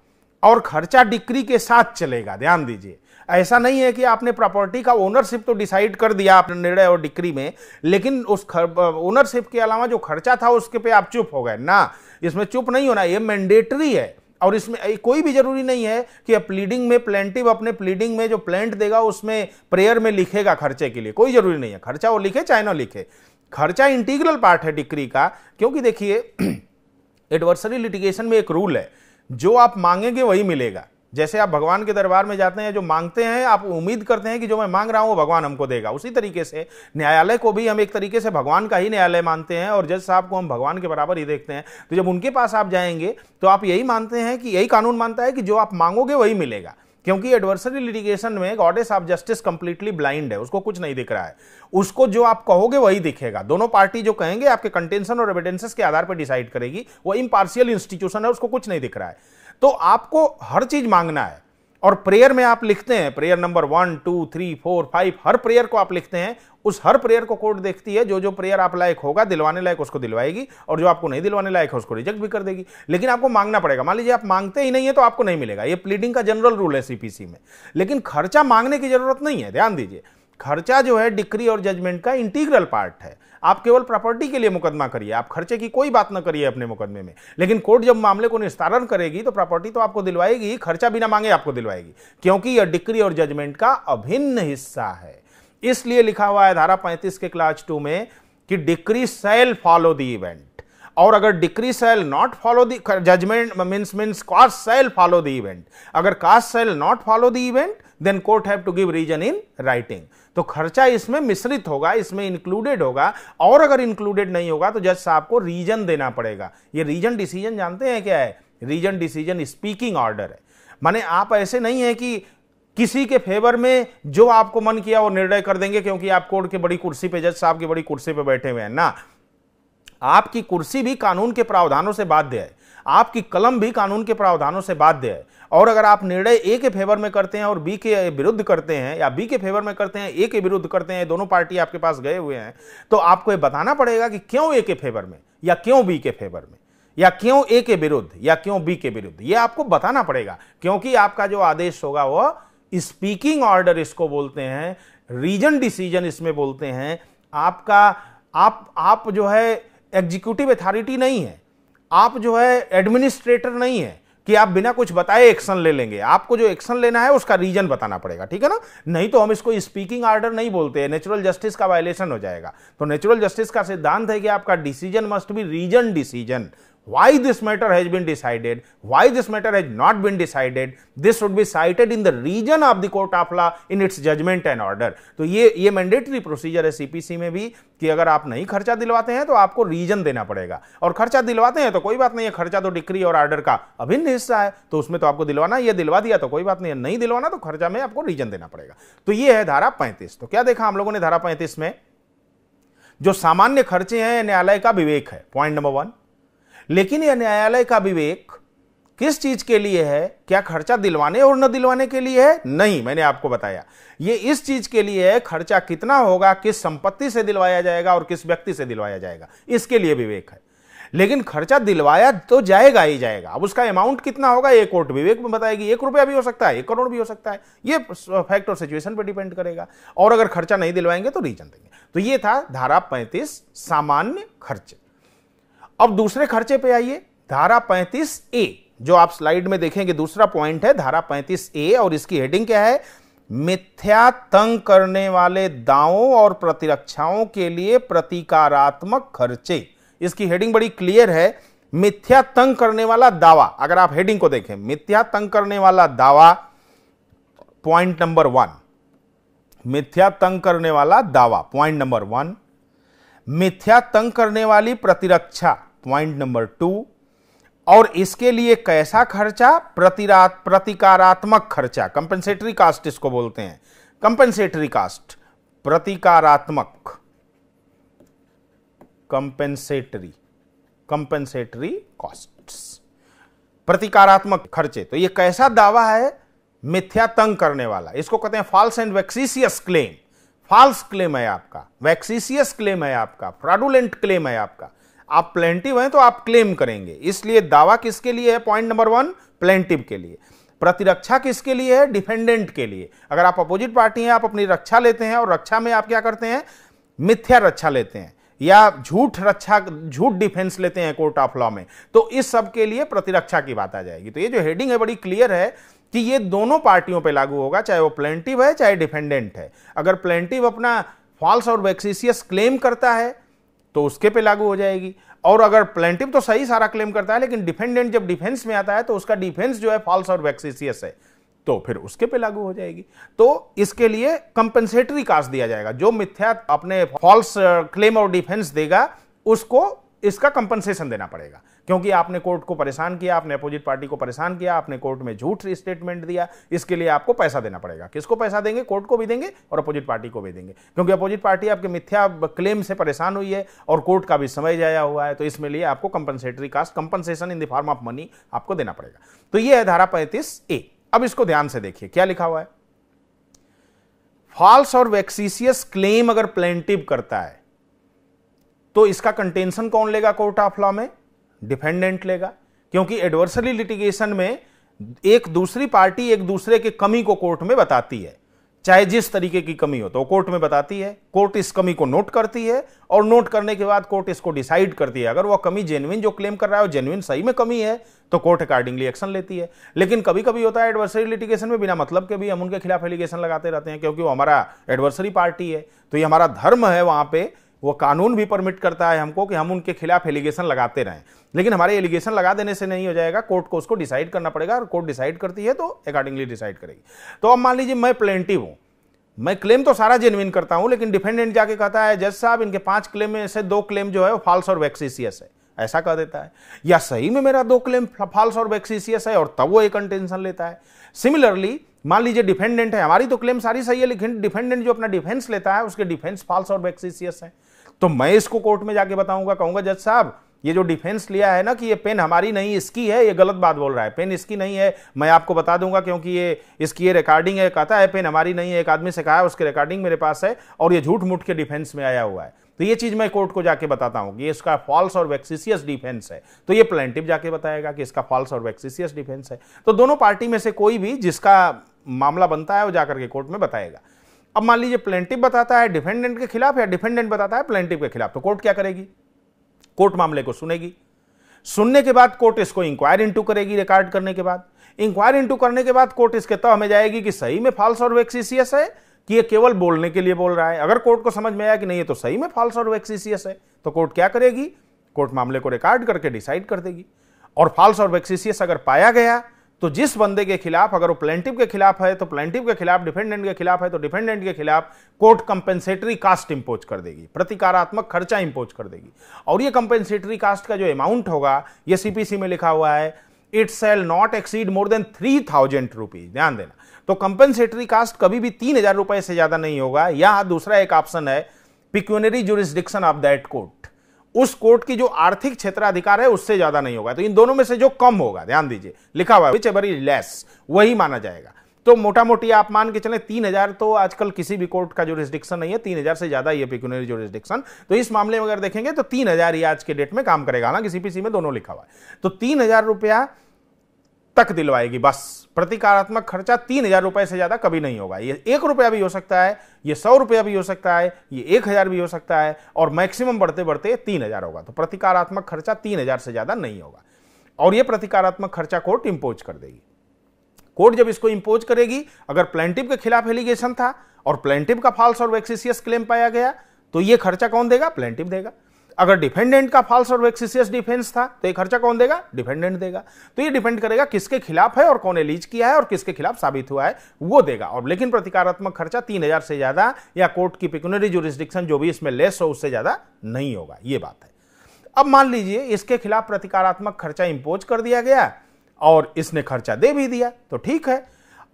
और खर्चा डिक्री के साथ चलेगा, ध्यान दीजिए। ऐसा नहीं है कि आपने प्रॉपर्टी का ओनरशिप तो डिसाइड कर दिया अपने निर्णय और डिक्री में, लेकिन उस ओनरशिप के अलावा जो खर्चा था उसके पे आप चुप हो गए। ना, इसमें चुप नहीं होना, ये मैंडेटरी है। और इसमें कोई भी ज़रूरी नहीं है कि अब प्लीडिंग में प्लेंटिव अपने प्लीडिंग में जो प्लेंट देगा, उसमें प्रेयर में लिखेगा खर्चे के लिए। कोई ज़रूरी नहीं है। खर्चा वो लिखे चाहे ना लिखे। खर्चा इंटीग्रल पार्ट है डिक्री का, क्योंकि देखिए एडवर्सरी लिटिगेशन में एक रूल है। जो आप मांगेंगे वही मिलेगा। जैसे आप भगवान के दरबार में जाते हैं, जो मांगते हैं, आप उम्मीद करते हैं कि जो मैं मांग रहा हूँ, वो भगवान हमको देगा। उसी तरीके से न्यायालय को भी हम एक तरीके से भगवान का ही न्यायालय मानते हैं और जज साहब को हम भगवान के बराबर ही देखते हैं। तो जब उनके पास आप जाएँगे तो आप यही मानते हैं कि, यही कानून मानता है कि जो आप मांगोगे, वही मिलेगा। क्योंकि एडवर्सरी लिटिगेशन में goddess of justice completely blind है, उसको कुछ नहीं दिख रहा है। उसको जो आप कहोगे, वही दिखेगा। दोनों पार्टी जो कहेंगे, आपके कंटेंशन और एविडेंसेस के आधार पर डिसाइड करेगी। वो इम्पार्शियल इंस्टीट्यूशन है, उसको कुछ नहीं दिख रहा है। तो आपको हर चीज़ मांगना है। और प्रेयर में आप लिखते हैं prayer number one two three four five हर प्रेयर को आप लिखते हैं, उस हर प्रेयर को कोर्ट देखती है जो जो प्रेयर आप लायक होगा, दिलवाने लायक उसको दिलवाएगी, और जो आपको नहीं दिलवाने लायक है, उसको रिजेक्ट भी कर देगी। लेकिन आपको मांगना पड़ेगा। मान लीजिए आप मांगते ही नहीं है तो आपको नहीं मिलेगा। ये प्लीडिंग का जनरल रूल है सीपीसी में। लेकिन खर्चा मांगने की ज़रूरत नहीं है, ध्यान दीजिए। खर्चा जो है, डिक्री और जजमेंट का इंटीग्रल पार्ट है। आप केवल प्रॉपर्टी के लिए मुकदमा करिए, आप खर्चे की कोई बात ना करिए अपने मुकदमे में। लेकिन कोर्ट जब मामले को निस्तारण करेगी तो प्रॉपर्टी तो आपको दिलवाएगी, खर्चा बिना मांगे आपको दिलवाएगी, क्योंकि यह डिक्री और जजमेंट का अभिन्न हिस्सा है। इसलिए लिखा हुआ है धारा पैंतीस के क्लास टू में कि decree shall follow the event और अगर decree shall not follow the judgement means means cost shall follow the event अगर cost shall not follow the event then court have to give reason in writing तो खर्चा इसमें मिश्रित होगा, इसमें इंक्लूडेड होगा, और अगर इंक्लूडेड नहीं होगा तो जज साहब को रीजन देना पड़ेगा। ये रीजन डिसीज़न जानते हैं क्या है? रीजन डिसीज़न स्पीकिंग ऑर्डर है। माने आप ऐसे नहीं है कि किसी के फेवर में जो आपको मन किया वो निर्णय कर देंगे क्योंकि आप कोर्ट की बड़ी कुर्सी पे, जज साहब की बड़ी कुर्सी पे बैठे हुए हैं। ना, आपकी कुर्सी भी कानून के प्रावधानों से बाध्य है। आपकी कलम भी कानून के प्रावधानों से बाध्य है। और अगर आप निर्णय ए के फेवर में करते हैं और बी के विरुद्ध करते हैं, या बी के फेवर में करते हैं, ए के विरुद्ध करते हैं दोनों पार्टी आपके पास गए हुए हैं तो आपको ये बताना पड़ेगा कि क्यों ए के फेवर में, या क्यों बी के फेवर में, या क्यों ए के विरुद्ध, या क्यों बी के विरुद्ध, ये आपको बताना पड़ेगा। क्योंकि आपका जो आदेश होगा वह स्पीकिंग ऑर्डर इसको बोलते हैं रीजन डिसीज़न इसमें बोलते हैं। आपका, आप आप जो है एग्जीक्यूटिव अथॉरिटी नहीं है, आप जो है एडमिनिस्ट्रेटर नहीं है कि आप बिना कुछ बताए एक्शन ले लेंगे। आपको जो एक्शन लेना है, उसका रीजन बताना पड़ेगा, ठीक है ना? नहीं तो हम इसको स्पीकिंग ऑर्डर नहीं बोलते हैं नेचुरल जस्टिस का वायलेशन हो जाएगा। तो नेचुरल जस्टिस का सिद्धांत है कि आपका decision must be reason decision why this matter has been decided, why this matter has not been decided, this should be cited in the region of the court of law in its judgment and order. तो ये ये मैंडेटरी प्रोसीजर है सीपीसी में भी कि अगर आप नहीं खर्चा दिलवाते हैं तो आपको रीजन देना पड़ेगा। और खर्चा दिलवाते हैं तो कोई बात नहीं है खर्चा तो डिक्री और ऑर्डर का अभिन्न हिस्सा है। तो उसमें तो आपको दिलवाना ये दिलवा दिया तो कोई बात नहीं है नहीं दिलवाना तो खर्चा में आपको रीजन देना पड़ेगा। तो ये है धारा पैंतीस। तो क्या देखा हम लोगों ने धारा पैंतीस में? जो सामान्य खर्चे हैं न्यायालय का विवेक है। पॉइंट नंबर वन लेकिन यह न्यायालय का विवेक किस चीज़ के लिए है? क्या खर्चा दिलवाने और न दिलवाने के लिए है? नहीं, मैंने आपको बताया। ये इस चीज़ के लिए है, खर्चा कितना होगा, किस संपत्ति से दिलवाया जाएगा और किस व्यक्ति से दिलवाया जाएगा। इसके लिए विवेक है। लेकिन खर्चा दिलवाया तो जाएगा ही जाएगा। अब उसका अमाउंट कितना होगा, ये कोर्ट विवेक में बताएगी। एक रुपया भी हो सकता है, एक करोड़ भी हो सकता है। ये फैक्ट और सिचुएशन पर डिपेंड करेगा। और अगर खर्चा नहीं दिलवाएँगे तो रीजन देंगे। तो ये था धारा पैंतीस, सामान्य खर्चे। अब दूसरे खर्चे पे आइए। धारा 35 ए जो आप स्लाइड में देखेंगे, दूसरा पॉइंट है, धारा 35 ए और इसकी हेडिंग क्या है? मिथ्या तंग करने वाले दावों और प्रतिरक्षाओं के लिए प्रतीकारात्मक खर्चे। इसकी हेडिंग बड़ी क्लियर है। मिथ्या तंग करने वाला दावा, अगर आप हेडिंग को देखें, मिथ्या तंग करने वाला दावा, पॉइंट नंबर वन। मिथ्या तंग करने वाला दावा, पॉइंट नंबर वन। मिथ्या तंग करने वाली प्रतिरक्षा पॉइंट नंबर टू, और इसके लिए कैसा खर्चा? प्रतिरात प्रतिकारात्मक खर्चा। कंपेंसेटरी कास्ट इसको बोलते हैं। Compensatory cost. प्रतिकारात्मक। Compensatory compensatory cost प्रतिकारात्मक खर्चे। तो ये कैसा दावा है? मिथ्या तंग करने वाला। इसको कहते हैं false and vexatious claim false claim है आपका। वैक्सीसियस क्लेम है आपका। फ्रॉडुलेंट क्लेम है आपका। आप प्लेंटिव हैं तो आप क्लेम करेंगे। इसलिए दावा किसके लिए है? पॉइंट नंबर वन प्लेंटिव के लिए। प्रतिरक्षा किसके लिए है? डिफेंडेंट के लिए। अगर आप अपोजिट पार्टी हैं, आप अपनी रक्षा लेते हैं और रक्षा में आप क्या करते हैं? मिथ्या रक्षा लेते हैं या झूठ रक्षा, झूठ डिफेंस लेते हैं कोर्ट ऑफ़ लॉ में। तो इस सब के लिए प्रतिरक्षा की बात आ जाएगी। तो ये जो हेडिंग है, बड़ी क्लियर है कि ये दोनों पार्टियों पे लागू होगा, चाहे वो प्लेंटिव है, चाहे डिफेंडेंट है। अगर प्लेंटिव अपना फॉल्स और वैक्सीसियस क्लेम करता है तो उसके पे लागू हो जाएगी। और अगर प्लेंटिव तो सही सारा क्लेम करता है, लेकिन डिफेंडेंट जब डिफेंस में आता है तो उसका डिफेंस जो है फॉल्स और वैक्सीसियस है। तो फिर उसके पे लागू हो जाएगी। तो इसके लिए कंपेंसेटरी कास्ट दिया जाएगा। जो मिथ्या अपने फॉल्स क्लेम और डिफेंस देगा, उसको इसका कंपनसेशन देना पड़ेगा। क्योंकि आपने कोर्ट को परेशान किया, आपने अपोजिट पार्टी को परेशान किया, आपने कोर्ट में झूठ स्टेटमेंट दिया, इसके लिए आपको पैसा देना पड़ेगा। किसको पैसा देंगे? कोर्ट को भी देंगे और अपोजिट पार्टी को भी देंगे। क्योंकि अपोजिट पार्टी आपके मिथ्या क्लेम से परेशान हुई है और कोर्ट का भी समय जाया हुआ है तो इसमें लिए आपको compensatory cost compensation in the form of money आपको देना पड़ेगा। तो यह है धारा पैंतीस ए। अब इसको ध्यान से देखिए, क्या लिखा हुआ है? फॉल्स और वैक्सीसियस क्लेम अगर प्लेंटिव करता है तो इसका कंटेंशन कौन लेगा कोर्ट ऑफ़ लॉ में? डिफेंडेंट लेगा, क्योंकि एडवर्सरी लिटिगेशन में एक दूसरी पार्टी एक दूसरे के कमी को कोर्ट में बताती है। चाहे जिस तरीके की कमी हो तो कोर्ट में बताती है, कोर्ट इस कमी को नोट करती है, और नोट करने के बाद कोर्ट इसको डिसाइड करती है। अगर वह कमी जेन्युइन जो क्लेम कर रहा है, वो जेन्युइन सही में कमी है तो कोर्ट अकॉर्डिंगली एक्शन लेती है। लेकिन कभी कभी होता है एडवर्सरी लिटिगेशन में बिना मतलब के भी हम उनके खिलाफ एलिगेशन लगाते रहते हैं, क्योंकि वो हमारा एडवर्सरी पार्टी है तो ये हमारा धर्म है वहाँ पे वो कानून भी परमिट करता है हमको कि हम उनके खिलाफ एलिगेशन लगाते रहें। लेकिन हमारे एलिगेशन लगा देने से नहीं हो जाएगा कोर्ट को उसको डिसाइड करना पड़ेगा। और कोर्ट डिसाइड करती है तो अकॉर्डिंगली डिसाइड करेगी। तो अब मान लीजिए मैं प्लेंटिव हूँ। मैं क्लेम तो सारा जेनविन करता हूँ, लेकिन डिफेंडेंट जाके कहता है, जज साहब, इनके पाँच क्लेम में से दो क्लेम जो है वो फॉल्स और वैक्सीसियस है। ऐसा कह देता है। या सही में मेरा दो क्लेम फॉल्स और वैक्सीसियस है और तब वो एक कंटेंशन लेता है। सिमिलरली मान लीजिए डिफेंडेंट है, हमारी तो क्लेम सारी सही है, लेकिन डिफेंडेंट जो अपना डिफेंस लेता है, उसके डिफेंस फॉल्स और वैक्सीसियस है। तो मैं इसको कोर्ट में जाके बताऊँगा, कहूँगा, जज साहब, ये जो डिफेंस लिया है ना कि ये पेन हमारी नहीं, इसकी है, ये गलत बात बोल रहा है। पेन इसकी नहीं है, मैं आपको बता दूँगा क्योंकि ये, इसकी ये रिकॉर्डिंग है कहता है, पेन हमारी नहीं है, एक आदमी से कहा है, उसकी रिकॉर्डिंग मेरे पास है और ये झूठ मूठ के डिफेंस में आया हुआ है। तो ये चीज़ मैं कोर्ट को जाके बताता हूँ कि इसका फॉल्स और वैक्सीसियस डिफेंस है। तो ये प्लेंटिव जाके बताएगा कि इसका फॉल्स और वैक्सीसियस डिफेंस है। तो दोनों पार्टी में से कोई भी जिसका मामला बनता है वो जाकर के कोर्ट में बताएगा। अब मान लीजिए प्लेंटिव बताता है डिफेंडेंट के खिलाफ या डिफेंडेंट बताता है प्लेंटिव के खिलाफ तो कोर्ट क्या करेगी? कोर्ट मामले को सुनेगी। सुनने के बाद कोर्ट इसको इंक्वायर इंटू करेगी रिकॉर्ड करने के बाद। इंक्वायर इंटू करने के बाद कोर्ट इसके तह में जाएगी कि सही में फॉल्स और वैक्सीसियस है, कि ये केवल बोलने के लिए बोल रहा है। अगर कोर्ट को समझ में आया कि नहीं, ये तो सही में फॉल्स और वैक्सीसियस है तो कोर्ट क्या करेगी? कोर्ट मामले को रिकॉर्ड करके डिसाइड कर देगी। और फॉल्स और वैक्सीसियस अगर पाया गया तो जिस बंदे के खिलाफ, अगर वो प्लेंटिव के खिलाफ है तो प्लेंटिव के खिलाफ डिफेंडेंट के खिलाफ है तो डिफेंडेंट के खिलाफ कोर्ट कंपेंसेटरी कास्ट इंपोज कर देगी। प्रतिकारात्मक खर्चा इंपोज कर देगी। और ये कंपेंसेटरी कास्ट का जो अमाउंट होगा, ये सीपीसी में लिखा हुआ है it shall not exceed more than three thousand rupees ध्यान देना। तो कंपेंसेटरी कास्ट कभी भी तीन हज़ार रुपए से ज़्यादा नहीं होगा। या दूसरा एक ऑप्शन है pecuniary jurisdiction of that court उस कोर्ट की जो आर्थिक क्षेत्राधिकार है, उससे ज़्यादा नहीं होगा। तो इन दोनों में से जो कम होगा, ध्यान दीजिए, लिखा हुआ विच एवर इज़ लेस वही माना जाएगा। तो मोटा मोटी आप मान के चले, तीन हज़ार तो आजकल किसी भी कोर्ट का जो रिस्ट्रिक्शन नहीं है, तीन हज़ार से ज़्यादा ये पिक्यूनरी रिस्ट्रिक्शन तो इस मामले में अगर देखेंगे तो तीन हज़ार ही आज के डेट में काम करेगा। हालाँकि सीपीसी में दोनों लिखा हुआ है। तो तीन हज़ार रुपया तक दिलवाएगी। बस, प्रतिकारात्मक खर्चा तीन हज़ार रुपए से ज़्यादा कभी नहीं होगा। ये एक रुपया भी हो सकता है, ये सौ रुपया भी हो सकता है, ये एक हज़ार भी हो सकता है, और मैक्सिमम बढ़ते बढ़ते तीन हज़ार होगा। तो प्रतिकारात्मक खर्चा तीन हज़ार से ज़्यादा नहीं होगा। और ये प्रतिकारात्मक खर्चा कोर्ट इंपोज कर देगी। कोर्ट जब इसको इंपोज करेगी, अगर प्लेंटिव के खिलाफ एलिगेशन था और प्लेंटिव का फॉल्स और वैक्सीसियस क्लेम पाया गया तो ये खर्चा कौन देगा? प्लेंटिव देगा। अगर डिफेंडेंट का फॉल्स और वेक्सिसियस डिफेंस था तो ये खर्चा कौन देगा? डिफेंडेंट देगा। तो ये डिपेंड करेगा किसके खिलाफ है और कौन एलीज किया है और किसके खिलाफ साबित हुआ है, वो देगा। और लेकिन प्रतिकारात्मक खर्चा तीन हज़ार से ज़्यादा या कोर्ट की पिकुनरी जुरिस्डिक्शन जो भी इसमें लेस हो, उससे ज़्यादा नहीं होगा। ये बात है। अब मान लीजिए, इसके खिलाफ प्रतिकारात्मक खर्चा इंपोज कर दिया गया और इसने खर्चा दे भी दिया तो ठीक है।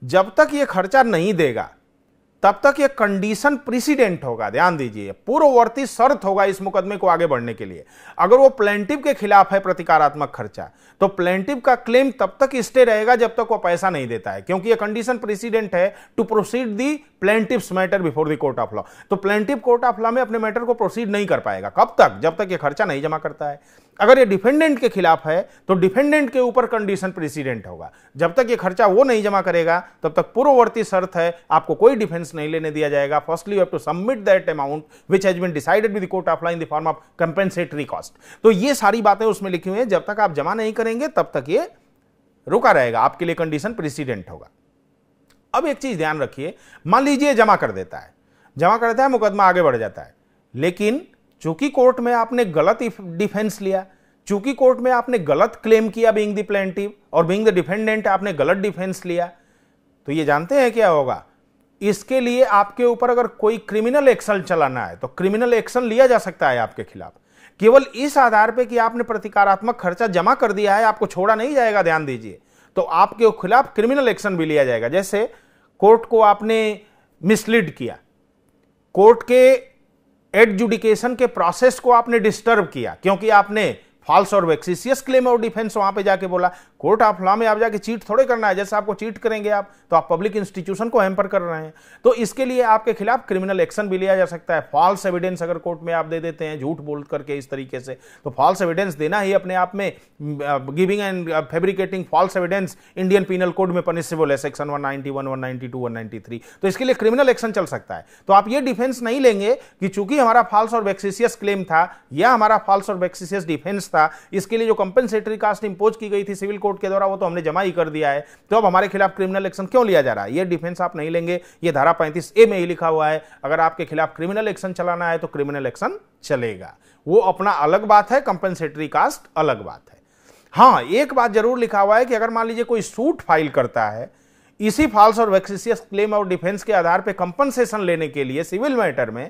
जब तक ये खर्चा नहीं देगा तब तक ये कंडीशन प्रेसिडेंट होगा। ध्यान दीजिए, पूर्ववर्ती शर्त होगा इस मुकदमे को आगे बढ़ने के लिए। अगर वो प्लेंटिव के खिलाफ है प्रतिकारात्मक खर्चा तो प्लेंटिव का क्लेम तब तक स्टे रहेगा जब तक वो पैसा नहीं देता है, क्योंकि ये कंडीशन प्रेसिडेंट है to proceed the plaintiff matter before the court of law तो प्लेंटिव कोर्ट ऑफ़ लॉ में अपने मैटर को प्रोसीड नहीं कर पाएगा। कब तक? जब तक ये खर्चा नहीं जमा करता है। अगर ये डिफेंडेंट के खिलाफ है तो डिफेंडेंट के ऊपर कंडीशन प्रेसिडेंट होगा। जब तक ये खर्चा वो नहीं जमा करेगा, तब तक पूर्ववर्ती शर्त है, आपको कोई डिफेंस नहीं लेने दिया जाएगा। Firstly you have to submit that amount which has been decided with court of the form of compensatory cost तो ये सारी बातें उसमें लिखी हुई है। जब तक आप जमा नहीं करेंगे, तब तक ये रुका रहेगा। आपके लिए कंडीशन प्रेसिडेंट होगा। अब एक चीज़ ध्यान रखिए। मान लीजिए जमा कर देता है। जमा कर देता है, मुकदमा आगे बढ़ जाता है। लेकिन चूँकि कोर्ट में आपने गलत डिफेंस लिया, चूँकि कोर्ट में आपने गलत क्लेम किया बीइंग द प्लेंटिव और बीइंग द डिफेंडेंट आपने गलत डिफेंस लिया तो ये जानते हैं क्या होगा? इसके लिए आपके ऊपर अगर कोई क्रिमिनल एक्शन चलाना है तो क्रिमिनल एक्शन लिया जा सकता है आपके खिलाफ। केवल इस आधार पे कि आपने प्रतिकारात्मक खर्चा जमा कर दिया है, आपको छोड़ा नहीं जाएगा, ध्यान दीजिए। तो आपके खिलाफ क्रिमिनल एक्शन भी लिया जाएगा। जैसे कोर्ट को आपने मिसलीड किया। कोर्ट के एडजुडिकेशन के प्रोसेस को आपने डिस्टर्ब किया क्योंकि आपने फॉल्स और वैक्सीसियस क्लेम और डिफेंस वहाँ पे जाके बोला। कोर्ट ऑफ़ लॉ में आप जाके चीट थोड़े करना है, जैसे आपको चीट करेंगे आप तो आप पब्लिक इंस्टीट्यूशन को हेम्पर कर रहे हैं। तो इसके लिए आपके खिलाफ क्रिमिनल एक्शन भी लिया जा सकता है। फॉल्स एविडेंस अगर कोर्ट में आप दे देते हैं, झूठ बोल करके इस तरीके से तो फॉल्स एविडेंस देना ही अपने आप में giving and fabricating false evidence Indian penal code में पनिशेबल है section one ninety one one ninety two one ninety three तो इसके लिए क्रिमिनल एक्शन चल सकता है। तो आप ये डिफेंस नहीं लेंगे कि चूँकि हमारा फॉल्स और वैक्सीसियस क्लेम था या हमारा फॉल्स और वैक्सीसियस डिफेंस था। इसके लिए जो कंपेंसेटरी कास्ट इंपोज की गई थी सिविल कोर्ट के द्वारा, वो तो हमने जमा ही कर दिया है। तो अब हमारे खिलाफ क्रिमिनल एक्शन क्यों लिया जा रहा है? ये डिफेंस आप नहीं लेंगे। ये धारा पैंतीस ए में ही लिखा हुआ है। अगर आपके खिलाफ क्रिमिनल एक्शन चलाना है तो क्रिमिनल एक्शन चलेगा। वो अपना अलग बात है कंपेंसेटरी कास्ट अलग बात है। हाँ एक बात ज़रूर लिखा हुआ है कि अगर मान लीजिए कोई सूट फ़ाइल करता है, इसी फॉल्स और वैक्सीसियस क्लेम और डिफेंस के आधार पर कंपनसेशन लेने के लिए सिविल मैटर में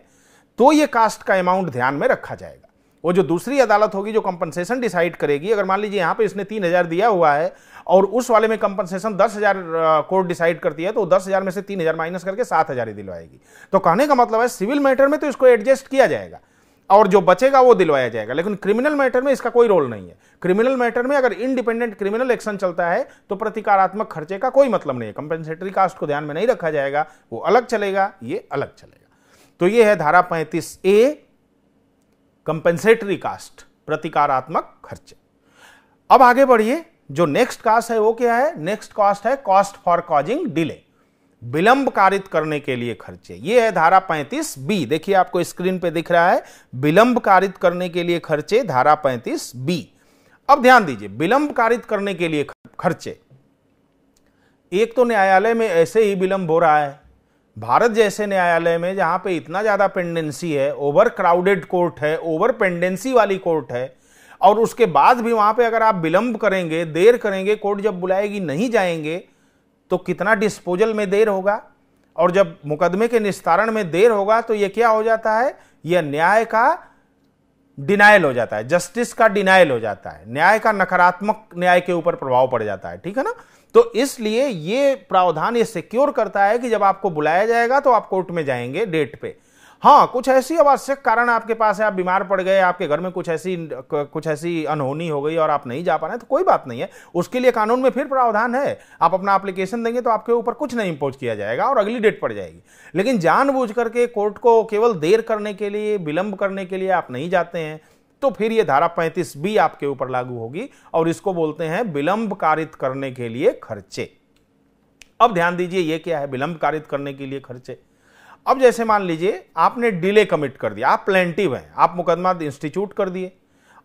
तो ये कास्ट का अमाउंट ध्यान में रखा जाएगा। वो जो दूसरी अदालत होगी जो कंपनसेशन डिसाइड करेगी, अगर मान लीजिए यहाँ पे इसने तीन हज़ार दिया हुआ है और उस वाले में कंपनसेशन दस हज़ार कोर्ट डिसाइड करती है तो दस हज़ार में से तीन हज़ार माइनस करके सात हज़ार ही दिलवाएगी। तो कहने का मतलब है सिविल मैटर में तो इसको एडजस्ट किया जाएगा और जो बचेगा वो दिलवाया जाएगा, लेकिन क्रिमिनल मैटर में इसका कोई रोल नहीं है। क्रिमिनल मैटर में अगर इंडिपेंडेंट क्रिमिनल एक्शन चलता है तो प्रतिकारात्मक खर्चे का कोई मतलब नहीं है। कंपेंसेटरी कास्ट को ध्यान में नहीं रखा जाएगा, वो अलग चलेगा, ये अलग चलेगा। तो ये है धारा पैंतीस ए कंपेंसेटरी कास्ट प्रतिकारात्मक खर्चे। अब आगे बढ़िए, जो नेक्स्ट कास्ट है वो क्या है? नेक्स्ट कॉस्ट है कॉस्ट फॉर कॉजिंग डिले विलंब कारित करने के लिए खर्चे। ये है धारा 35 बी देखिए आपको स्क्रीन पे दिख रहा है विलंब कारित करने के लिए खर्चे, धारा 35 बी अब ध्यान दीजिए विलंब कारित करने के लिए खर्चे। एक तो न्यायालय में ऐसे ही विलंब हो रहा है। भारत जैसे न्यायालय में जहाँ पे इतना ज़्यादा पेंडेंसी है ओवर क्राउडेड कोर्ट है ओवर पेंडेंसी वाली कोर्ट है, और उसके बाद भी वहाँ पे अगर आप विलंब करेंगे, देर करेंगे कोर्ट जब बुलाएगी, नहीं जाएँगे तो कितना डिस्पोजल में देर होगा? और जब मुकदमे के निस्तारण में देर होगा तो यह क्या हो जाता है? यह न्याय का डिनाइल हो जाता है जस्टिस का डिनाइल हो जाता है। न्याय का नकारात्मक न्याय के ऊपर प्रभाव पड़ जाता है, ठीक है ना? तो इसलिए ये प्रावधान ये सिक्योर करता है कि जब आपको बुलाया जाएगा तो आप कोर्ट में जाएँगे डेट पे। हाँ कुछ ऐसी आवश्यक कारण आपके पास है, आप बीमार पड़ गए, आपके घर में कुछ ऐसी कुछ ऐसी अनहोनी हो गई और आप नहीं जा पा रहे तो कोई बात नहीं है। उसके लिए कानून में फिर प्रावधान है। आप अपना एप्लीकेशन देंगे तो आपके ऊपर कुछ नहीं इम्पोज किया जाएगा और अगली डेट पड़ जाएगी। लेकिन जानबूझ करके कोर्ट को केवल देर करने के लिए, विलंब करने के लिए आप नहीं जाते हैं। तो फिर यह धारा पैंतीस बी आपके ऊपर लागू होगी और इसको बोलते हैं विलंब कारित करने के लिए खर्चे। अब ध्यान दीजिए यह क्या है विलंब कारित करने के लिए खर्चे। अब जैसे मान लीजिए आपने डिले कमिट कर दिया, आप प्लेंटिव हैं, आप मुकदमा इंस्टीट्यूट कर दिए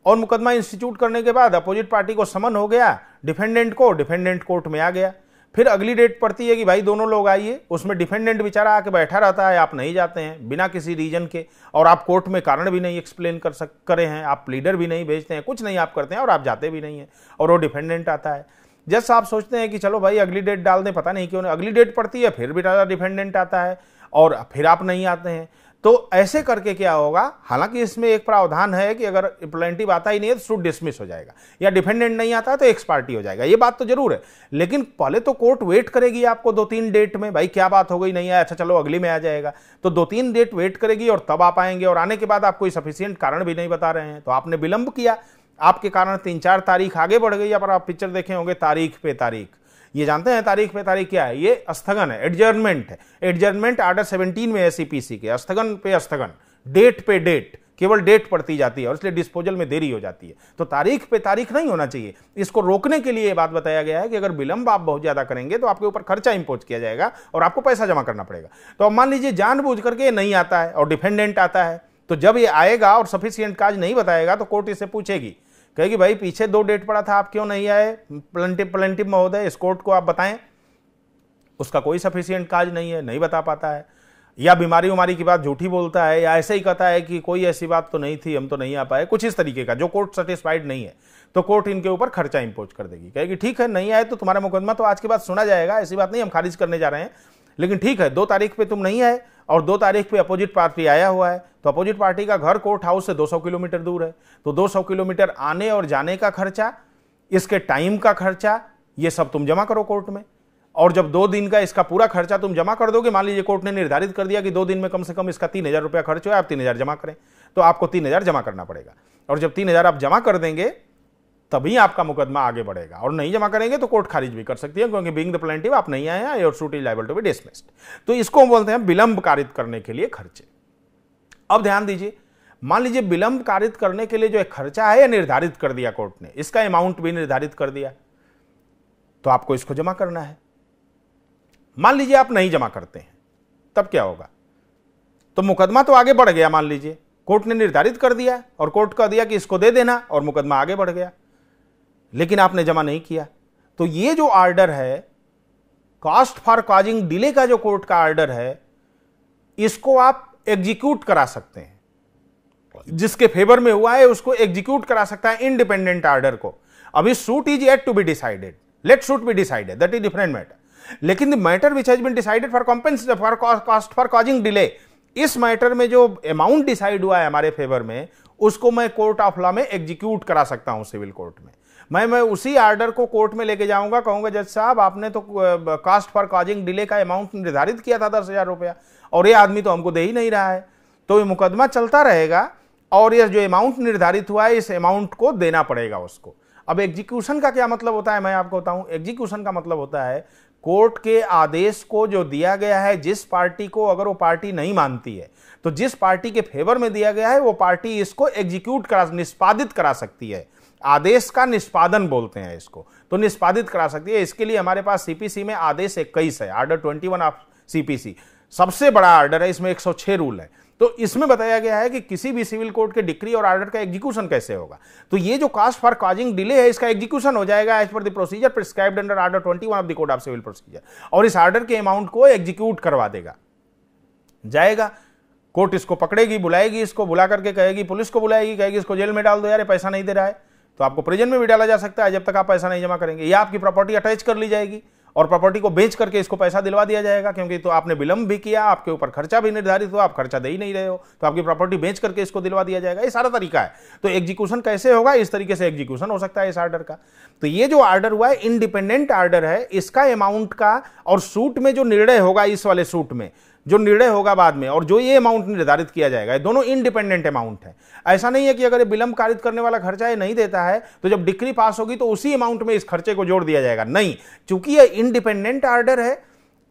और मुकदमा इंस्टीट्यूट करने के बाद अपोजिट पार्टी को समन हो गया, डिफेंडेंट को, डिफेंडेंट कोर्ट में आ गया। फिर अगली डेट पड़ती है कि भाई दोनों लोग आइए, उसमें डिफेंडेंट बेचारा आके बैठा रहता है, आप नहीं जाते हैं, बिना किसी रीजन के, और आप कोर्ट में कारण भी नहीं एक्सप्लेन कर सक, करे हैं, आप प्लीडर भी नहीं भेजते हैं, कुछ नहीं आप करते हैं, और आप जाते भी नहीं हैं, और वो डिफेंडेंट आता है। जैसा आप सोचते हैं कि चलो भाई अगली डेट डाल दें, पता नहीं क्यों अगली डेट पड़ती है, फिर भी डिफेंडेंट आता है, और फिर आप नहीं आते हैं। तो ऐसे करके क्या होगा? हालाँकि इसमें एक प्रावधान है कि अगर प्लेंटिव आता ही नहीं है तो सूट डिसमिस हो जाएगा। या डिफेंडेंट नहीं आता तो एक्स पार्टी हो जाएगा। ये बात तो ज़रूर है। लेकिन पहले तो कोर्ट वेट करेगी आपको दो तीन डेट में, भाई, क्या बात हो गई? नहीं आया अच्छा चलो अगली में आ जाएगा। तो दो तीन डेट वेट करेगी और तब आप आएँगे और आने के बाद आप कोई सफिशियंट कारण भी नहीं बता रहे हैं। तो आपने विलंब किया। आपके कारण तीन चार तारीख आगे बढ़ गई। या पर आप पिक्चर देखे होंगे तारीख पे तारीख। ये जानते हैं तारीख पे, तारीख क्या है? ये स्थगन है एडजर्नमेंट है। एडजर्नमेंट आर्डर 17 में है सीपीसी के। स्थगन पे स्थगन डेट पे डेट केवल डेट पड़ती जाती है और इसलिए डिस्पोजल में देरी हो जाती है। तो तारीख पे तारीख नहीं होना चाहिए। इसको रोकने के लिए यह बात बताया गया है कि अगर विलंब आप बहुत ज़्यादा करेंगे तो आपके ऊपर खर्चा इंपोज किया जाएगा और आपको पैसा जमा करना पड़ेगा। तो अब मान लीजिए जानबूझ करके ये नहीं आता है और डिफेंडेंट आता है तो जब ये आएगा और सफिशियंट काज नहीं बताएगा तो कोर्ट इसे पूछेगी। कहेगी, भाई, पीछे दो डेट पड़ा था, आप क्यों नहीं आए? प्लेंटिव प्लेंटिव महोदय, इस कोर्ट को आप बताएँ। उसका कोई सफिशियंट काज नहीं है, नहीं बता पाता है। या बीमारी उमारी की बात झूठी बोलता है, या ऐसे ही कहता है कि कोई ऐसी बात तो नहीं थी, हम तो नहीं आ पाए। कुछ इस तरीके का, जो कोर्ट सेटिस्फाइड नहीं है तो कोर्ट इनके ऊपर खर्चा इंपोज कर देगी। कहेगी, ठीक है, नहीं आए तो तुम्हारा मुकदमा तो आज के बाद सुना जाएगा, ऐसी बात नहीं, हम खारिज करने जा रहे हैं। लेकिन ठीक है, दो तारीख पे तुम नहीं आए और दो तारीख पे अपोजिट पार्टी आया हुआ है तो अपोजिट पार्टी का घर कोर्ट हाउस से 200 किलोमीटर दूर है। तो 200 किलोमीटर आने और जाने का खर्चा, इसके टाइम का खर्चा, ये सब तुम जमा करो कोर्ट में। और जब दो दिन का इसका पूरा खर्चा तुम जमा कर दोगे, मान लीजिए कोर्ट ने निर्धारित कर दिया कि दो दिन में कम से कम इसका तीन हज़ार रुपया खर्च हो, आप तीन हज़ार जमा करें तो आपको तीन हज़ार जमा करना पड़ेगा। और जब तीन हज़ार आप जमा कर देंगे तभी आपका मुकदमा आगे बढ़ेगा। और नहीं जमा करेंगे तो कोर्ट खारिज भी कर सकती है, क्योंकि बिंग द प्लेंटिव आप नहीं आए हैं your suit is liable to be dismissed तो इसको हम बोलते हैं विलंब कारित करने के लिए खर्चे। अब ध्यान दीजिए, मान लीजिए विलंब कारित करने के लिए जो एक खर्चा है निर्धारित कर दिया कोर्ट ने, इसका अमाउंट भी निर्धारित कर दिया तो आपको इसको जमा करना है। मान लीजिए आप नहीं जमा करते हैं, तब क्या होगा? तो मुकदमा तो आगे बढ़ गया, मान लीजिए, कोर्ट ने निर्धारित कर दिया और कोर्ट कह दिया कि इसको दे देना और मुकदमा आगे बढ़ गया। लेकिन आपने जमा नहीं किया। तो ये जो ऑर्डर है कॉस्ट फॉर कॉजिंग डिले का जो कोर्ट का ऑर्डर है, इसको आप एग्जीक्यूट करा सकते हैं। जिसके फेवर में हुआ है, उसको एग्जीक्यूट करा सकता है इंडिपेंडेंट ऑर्डर को। अभी suit is yet to be decided let suit be decided that is different matter लेकिन the matter which has been decided for compense for cost for causing delay इस मैटर में जो अमाउंट डिसाइड हुआ है हमारे फेवर में, उसको मैं कोर्ट ऑफ़ लॉ में एग्जीक्यूट करा सकता हूँ सिविल कोर्ट में। मैं मैं उसी आर्डर को कोर्ट में लेके जाऊँगा, कहूँगा, जज साहब, आपने तो कास्ट फॉर काजिंग डिले का अमाउंट निर्धारित किया था दस हज़ार रुपया, और ये आदमी तो हमको दे ही नहीं रहा है। तो ये मुकदमा चलता रहेगा, और ये जो अमाउंट निर्धारित हुआ है, इस अमाउंट को देना पड़ेगा उसको। अब एग्जीक्यूशन का क्या मतलब होता है? मैं आपको बताऊँ एग्जीक्यूशन का मतलब होता है कोर्ट के आदेश को जो दिया गया है, जिस पार्टी को अगर वो पार्टी नहीं मानती है तो जिस पार्टी के फेवर में दिया गया है, वो पार्टी इसको एग्जीक्यूट करा, निष्पादित करा सकती है। आदेश का निष्पादन बोलते हैं इसको। तो निष्पादित करा सकती है। इसके लिए हमारे पास सीपीसी में आदेश इक्कीस है order twenty one of CPC सबसे बड़ा आर्डर है, इसमें 106 रूल है। तो इसमें बताया गया है कि किसी भी सिविल कोर्ट के डिक्री और आर्डर का एग्जीक्यूशन कैसे होगा। तो ये जो कास्ट फॉर काजिंग डिले है, इसका एग्जीक्यूशन हो जाएगा as per the procedure prescribed under order 21 of the code of civil procedure और इस आर्डर के अमाउंट को एग्जीक्यूट करवा देगा। जाएगा। कोर्ट इसको पकड़ेगी, बुलाएगी इसको, बुला करके कहेगी, पुलिस को बुलाएगी, कहेगी इसको जेल में डाल दो, यार पैसा नहीं दे रहा है। तो आपको प्रेजेंट में भी डाला जा सकता है, जब तक आप पैसा नहीं जमा करेंगे। या आपकी प्रॉपर्टी अटैच कर ली जाएगी और प्रॉपर्टी को बेच करके इसको पैसा दिलवा दिया जाएगा, क्योंकि तो आपने विलंब भी किया, आपके ऊपर खर्चा भी निर्धारित हुआ, आप खर्चा दे ही नहीं रहे हो तो आपकी प्रॉपर्टी बेच करके इसको दिलवा दिया जाएगा। ये सारा तरीका है। तो एग्जीक्यूशन कैसे होगा? इस तरीके से एग्जीक्यूशन हो सकता है इस आर्डर का। तो ये जो आर्डर हुआ है इंडिपेंडेंट आर्डर है, इसका अमाउंट का और सूट में जो निर्णय होगा इस वाले सूट में जो निर्णय होगा बाद में, और जो ये अमाउंट निर्धारित किया जाएगा, ये दोनों इंडिपेंडेंट अमाउंट है। ऐसा नहीं है कि अगर ये विलंब कारित करने वाला खर्चा ये नहीं देता है तो जब डिक्री पास होगी तो उसी अमाउंट में इस खर्चे को जोड़ दिया जाएगा। नहीं, चूँकि ये इंडिपेंडेंट ऑर्डर है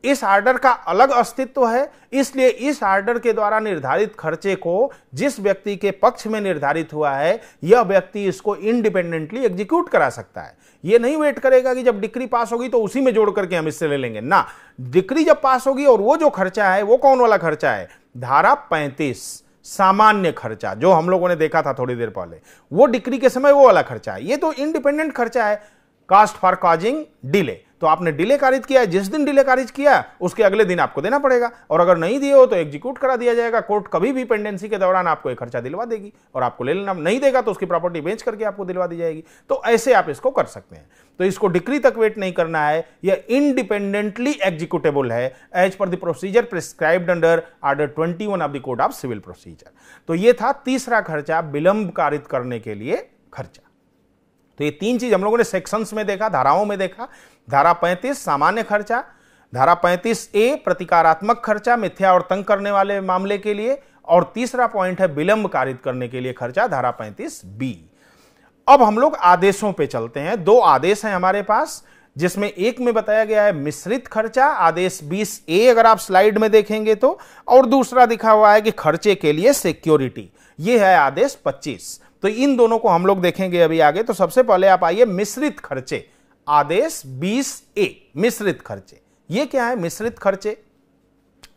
इस आर्डर का अलग अस्तित्व है, इसलिए इस आर्डर के द्वारा निर्धारित खर्चे को जिस व्यक्ति के पक्ष में निर्धारित हुआ है, यह व्यक्ति इसको इंडिपेंडेंटली एग्जीक्यूट करा सकता है। यह नहीं वेट करेगा कि जब डिक्री पास होगी तो उसी में जोड़ करके हम इससे ले लेंगे। ना, डिक्री जब पास होगी और वो जो खर्चा है, वो कौन वाला खर्चा है? धारा पैंतीस, सामान्य खर्चा, जो हम लोगों ने देखा था थोड़ी देर पहले, वो डिक्री के समय वो वाला खर्चा है। ये तो इंडिपेंडेंट खर्चा है कास्ट फॉर कॉजिंग डिले। तो आपने डिले कारित किया है, जिस दिन डिले कारित किया उसके अगले दिन आपको देना पड़ेगा। और अगर नहीं दिए हो तो एग्जीक्यूट करा दिया जाएगा। कोर्ट कभी भी पेंडेंसी के दौरान आपको एक खर्चा दिलवा देगी और आपको ले लेना, नहीं देगा तो उसकी प्रॉपर्टी बेच करके आपको दिलवा दी जाएगी। तो ऐसे आप इसको कर सकते हैं। तो इसको डिक्री तक वेट नहीं करना है। यह इंडिपेंडेंटली एग्जीक्यूटेबल है as per the procedure prescribed under order 21 of the code of civil procedure तो यह था तीसरा खर्चा, विलंब कारित करने के लिए खर्चा। तो ये तीन चीज़ हम लोगों ने सेक्शंस में देखा, धाराओं में देखा। धारा 35 सामान्य खर्चा। धारा 35 ए, प्रतिकारात्मक खर्चा, मिथ्या और तंग करने वाले मामले के लिए। और तीसरा पॉइंट है विलंब कारित करने के लिए खर्चा, धारा 35 बी। अब हम लोग आदेशों पे चलते हैं। दो आदेश हैं हमारे पास, जिसमें एक में बताया गया है मिश्रित खर्चा, आदेश 20 ए, अगर आप स्लाइड में देखेंगे तो। और दूसरा दिखा हुआ है कि खर्चे के लिए सिक्योरिटी ये है आदेश 25 तो इन दोनों को हम लोग देखेंगे अभी आगे। तो सबसे पहले आप आइए मिश्रित खर्चे। आदेश 20 ए, मिश्रित खर्चे। ये क्या है? मिश्रित खर्चे।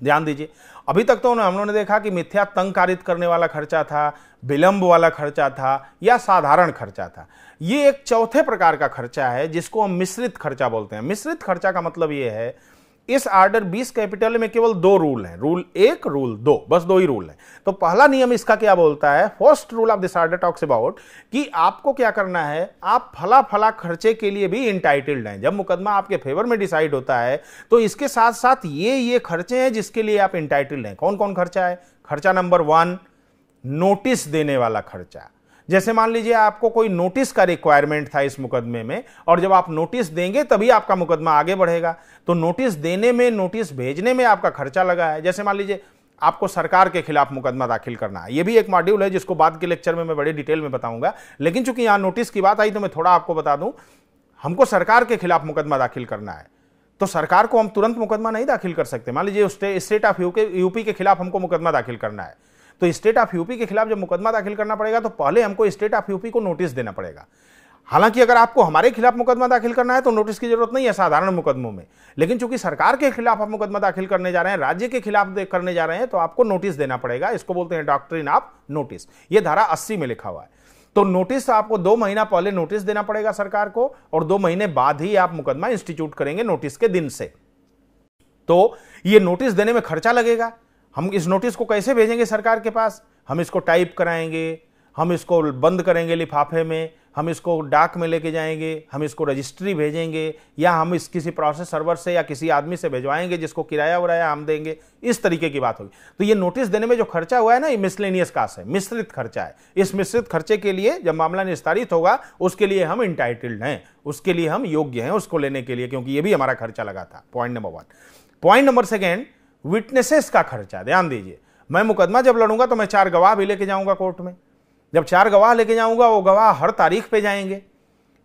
ध्यान दीजिए। अभी तक तो हम लोगों ने देखा कि मिथ्या तंग कारित करने वाला खर्चा था, विलंब वाला खर्चा था, या साधारण खर्चा था। ये एक चौथे प्रकार का खर्चा है, जिसको हम मिश्रित खर्चा बोलते हैं। मिश्रित खर्चा का मतलब ये है इस आर्डर 20 कैपिटल में केवल दो रूल हैं। रूल एक, रूल दो, बस दो ही रूल हैं। तो पहला नियम इसका क्या बोलता है? First rule of this order talks about कि आपको क्या करना है? आप फला फला खर्चे के लिए भी इंटाइटल्ड हैं। जब मुकदमा आपके फेवर में डिसाइड होता है तो इसके साथ साथ ये ये खर्चे हैं जिसके लिए आप इंटाइटल्ड हैं। कौन कौन खर्चा है? खर्चा नंबर वन नोटिस देने वाला खर्चा। जैसे मान लीजिए आपको कोई नोटिस का रिक्वायरमेंट था इस मुकदमे में, और जब आप नोटिस देंगे तभी आपका मुकदमा आगे बढ़ेगा। तो नोटिस देने में, नोटिस भेजने में आपका खर्चा लगा है। जैसे मान लीजिए आपको सरकार के खिलाफ मुकदमा दाखिल करना है। ये भी एक मॉड्यूल है जिसको बाद के लेक्चर में मैं बड़े डिटेल में बताऊँगा। लेकिन चूँकि यहाँ नोटिस की बात आई तो मैं थोड़ा आपको बता दूँ, हमको सरकार के खिलाफ मुकदमा दाखिल करना है। तो सरकार को हम तुरंत मुकदमा नहीं दाखिल कर सकते। मान लीजिए स्टेट ऑफ़ यूपी के खिलाफ हमको मुकदमा दाखिल करना है। तो स्टेट ऑफ़ यूपी के खिलाफ जब मुकदमा दाखिल करना पड़ेगा तो पहले हमको स्टेट ऑफ़ यूपी को नोटिस देना पड़ेगा। हालाँकि अगर आपको हमारे खिलाफ मुकदमा दाखिल करना है तो नोटिस की ज़रूरत नहीं है साधारण मुकदमों में। लेकिन चूँकि सरकार के खिलाफ आप मुकदमा दाखिल करने जा रहे हैं, राज्य के खिलाफ करने जा रहे हैं तो आपको नोटिस देना पड़ेगा। इसको बोलते हैं डॉक्ट्रिन ऑफ़ नोटिस। ये धारा अस्सी में लिखा हुआ है। तो नोटिस आपको दो महीना पहले नोटिस देना पड़ेगा सरकार को, और दो महीने बाद ही आप मुकदमा इंस्टीट्यूट करेंगे नोटिस के दिन से। तो ये नोटिस देने में खर्चा लगेगा। हम इस नोटिस को कैसे भेजेंगे सरकार के पास? हम इसको टाइप कराएँगे, हम इसको बंद करेंगे लिफाफे में, हम इसको डाक में लेके जाएँगे, हम इसको रजिस्ट्री भेजेंगे, या हम इस किसी प्रोसेस सर्वर से या किसी आदमी से भेजवाएँगे जिसको किराया उराया हम देंगे। इस तरीके की बात होगी। तो ये नोटिस देने में जो खर्चा हुआ है ना, ये मिसलेनियस कास्ट है, मिश्रित खर्चा है। इस मिश्रित खर्चे के लिए जब मामला निस्तारित होगा, उसके लिए हम इंटाइटल्ड हैं, उसके लिए हम योग्य हैं, उसको लेने के लिए, क्योंकि ये भी हमारा खर्चा लगा था। Point number one point number second witnesses का खर्चा, ध्यान दीजिए। मैं मुकदमा जब लड़ूँगा तो मैं चार गवाह भी लेके जाऊँगा कोर्ट में। जब चार गवाह लेके जाऊँगा, वो गवाह हर तारीख पे जाएँगे।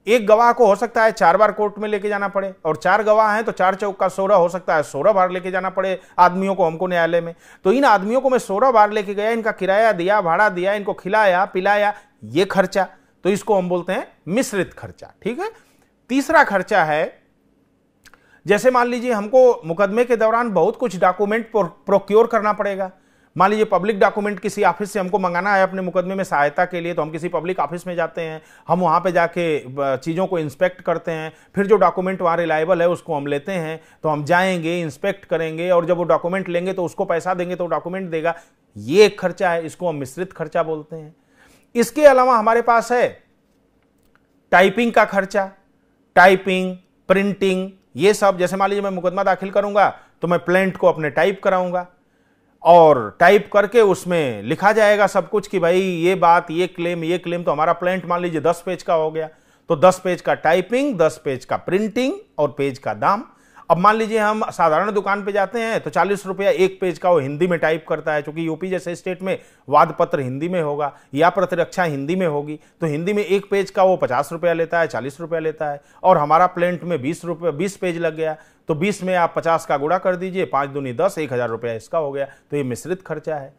एक गवाह को हो सकता है चार बार कोर्ट में लेके जाना पड़े, और चार गवाह हैं तो चार चौक का सोलह हो सकता है सोलह बार लेके जाना पड़े आदमियों को हमको न्यायालय में। तो इन आदमियों को मैं सोलह बार लेके गया, इनका किराया दिया, भाड़ा दिया, इनको खिलाया, पिलाया, ये खर्चा। तो इसको हम बोलते हैं मिश्रित खर्चा, ठीक है? तीसरा खर्चा है जैसे मान लीजिए हमको मुकदमे के दौरान बहुत कुछ डॉक्यूमेंट प्रोक्योर करना पड़ेगा। मान लीजिए पब्लिक डॉक्यूमेंट किसी ऑफ़िस से हमको मंगाना है अपने मुकदमे में सहायता के लिए तो हम किसी पब्लिक ऑफ़िस में जाते हैं, हम वहाँ पे जाके चीज़ों को इंस्पेक्ट करते हैं, फिर जो डॉक्यूमेंट वहाँ रिलायबल है उसको हम लेते हैं तो हम जाएँगे इंस्पेक्ट करेंगे, और जब वो डॉक्यूमेंट लेंगे तो उसको पैसा देंगे तो डॉक्यूमेंट देगा। ये एक खर्चा है, इसको हम मिश्रित खर्चा बोलते हैं। इसके अलावा हमारे पास है टाइपिंग का खर्चा। टाइपिंग प्रिंटिंग ये सब, जैसे मान लीजिए मैं मुकदमा दाखिल करूँगा तो मैं प्लेंट को अपने टाइप कराऊँगा। और टाइप करके उसमें लिखा जाएगा सब कुछ कि भाई ये बात, ये क्लेम ये क्लेम तो हमारा प्लेंट मान लीजिए दस पेज का हो गया। तो दस पेज का टाइपिंग, दस पेज का प्रिंटिंग और पेज का दाम। अब मान लीजिए हम साधारण दुकान पे जाते हैं तो चालीस रुपया एक पेज का वो हिंदी में टाइप करता है क्योंकि यूपी जैसे स्टेट में वाद पत्र हिंदी में होगा या प्रतिरक्षा हिंदी में होगी तो हिंदी में एक पेज का वो पचास रुपया लेता है, चालीस रुपया लेता है, और हमारा प्लेंट में बीस रुपये, बीस पेज लग गया तो बीस में आप पचास का गुड़ा कर दीजिए, पाँच दूनी दस, एक हज़ार रुपया इसका हो गया तो ये मिश्रित खर्चा है।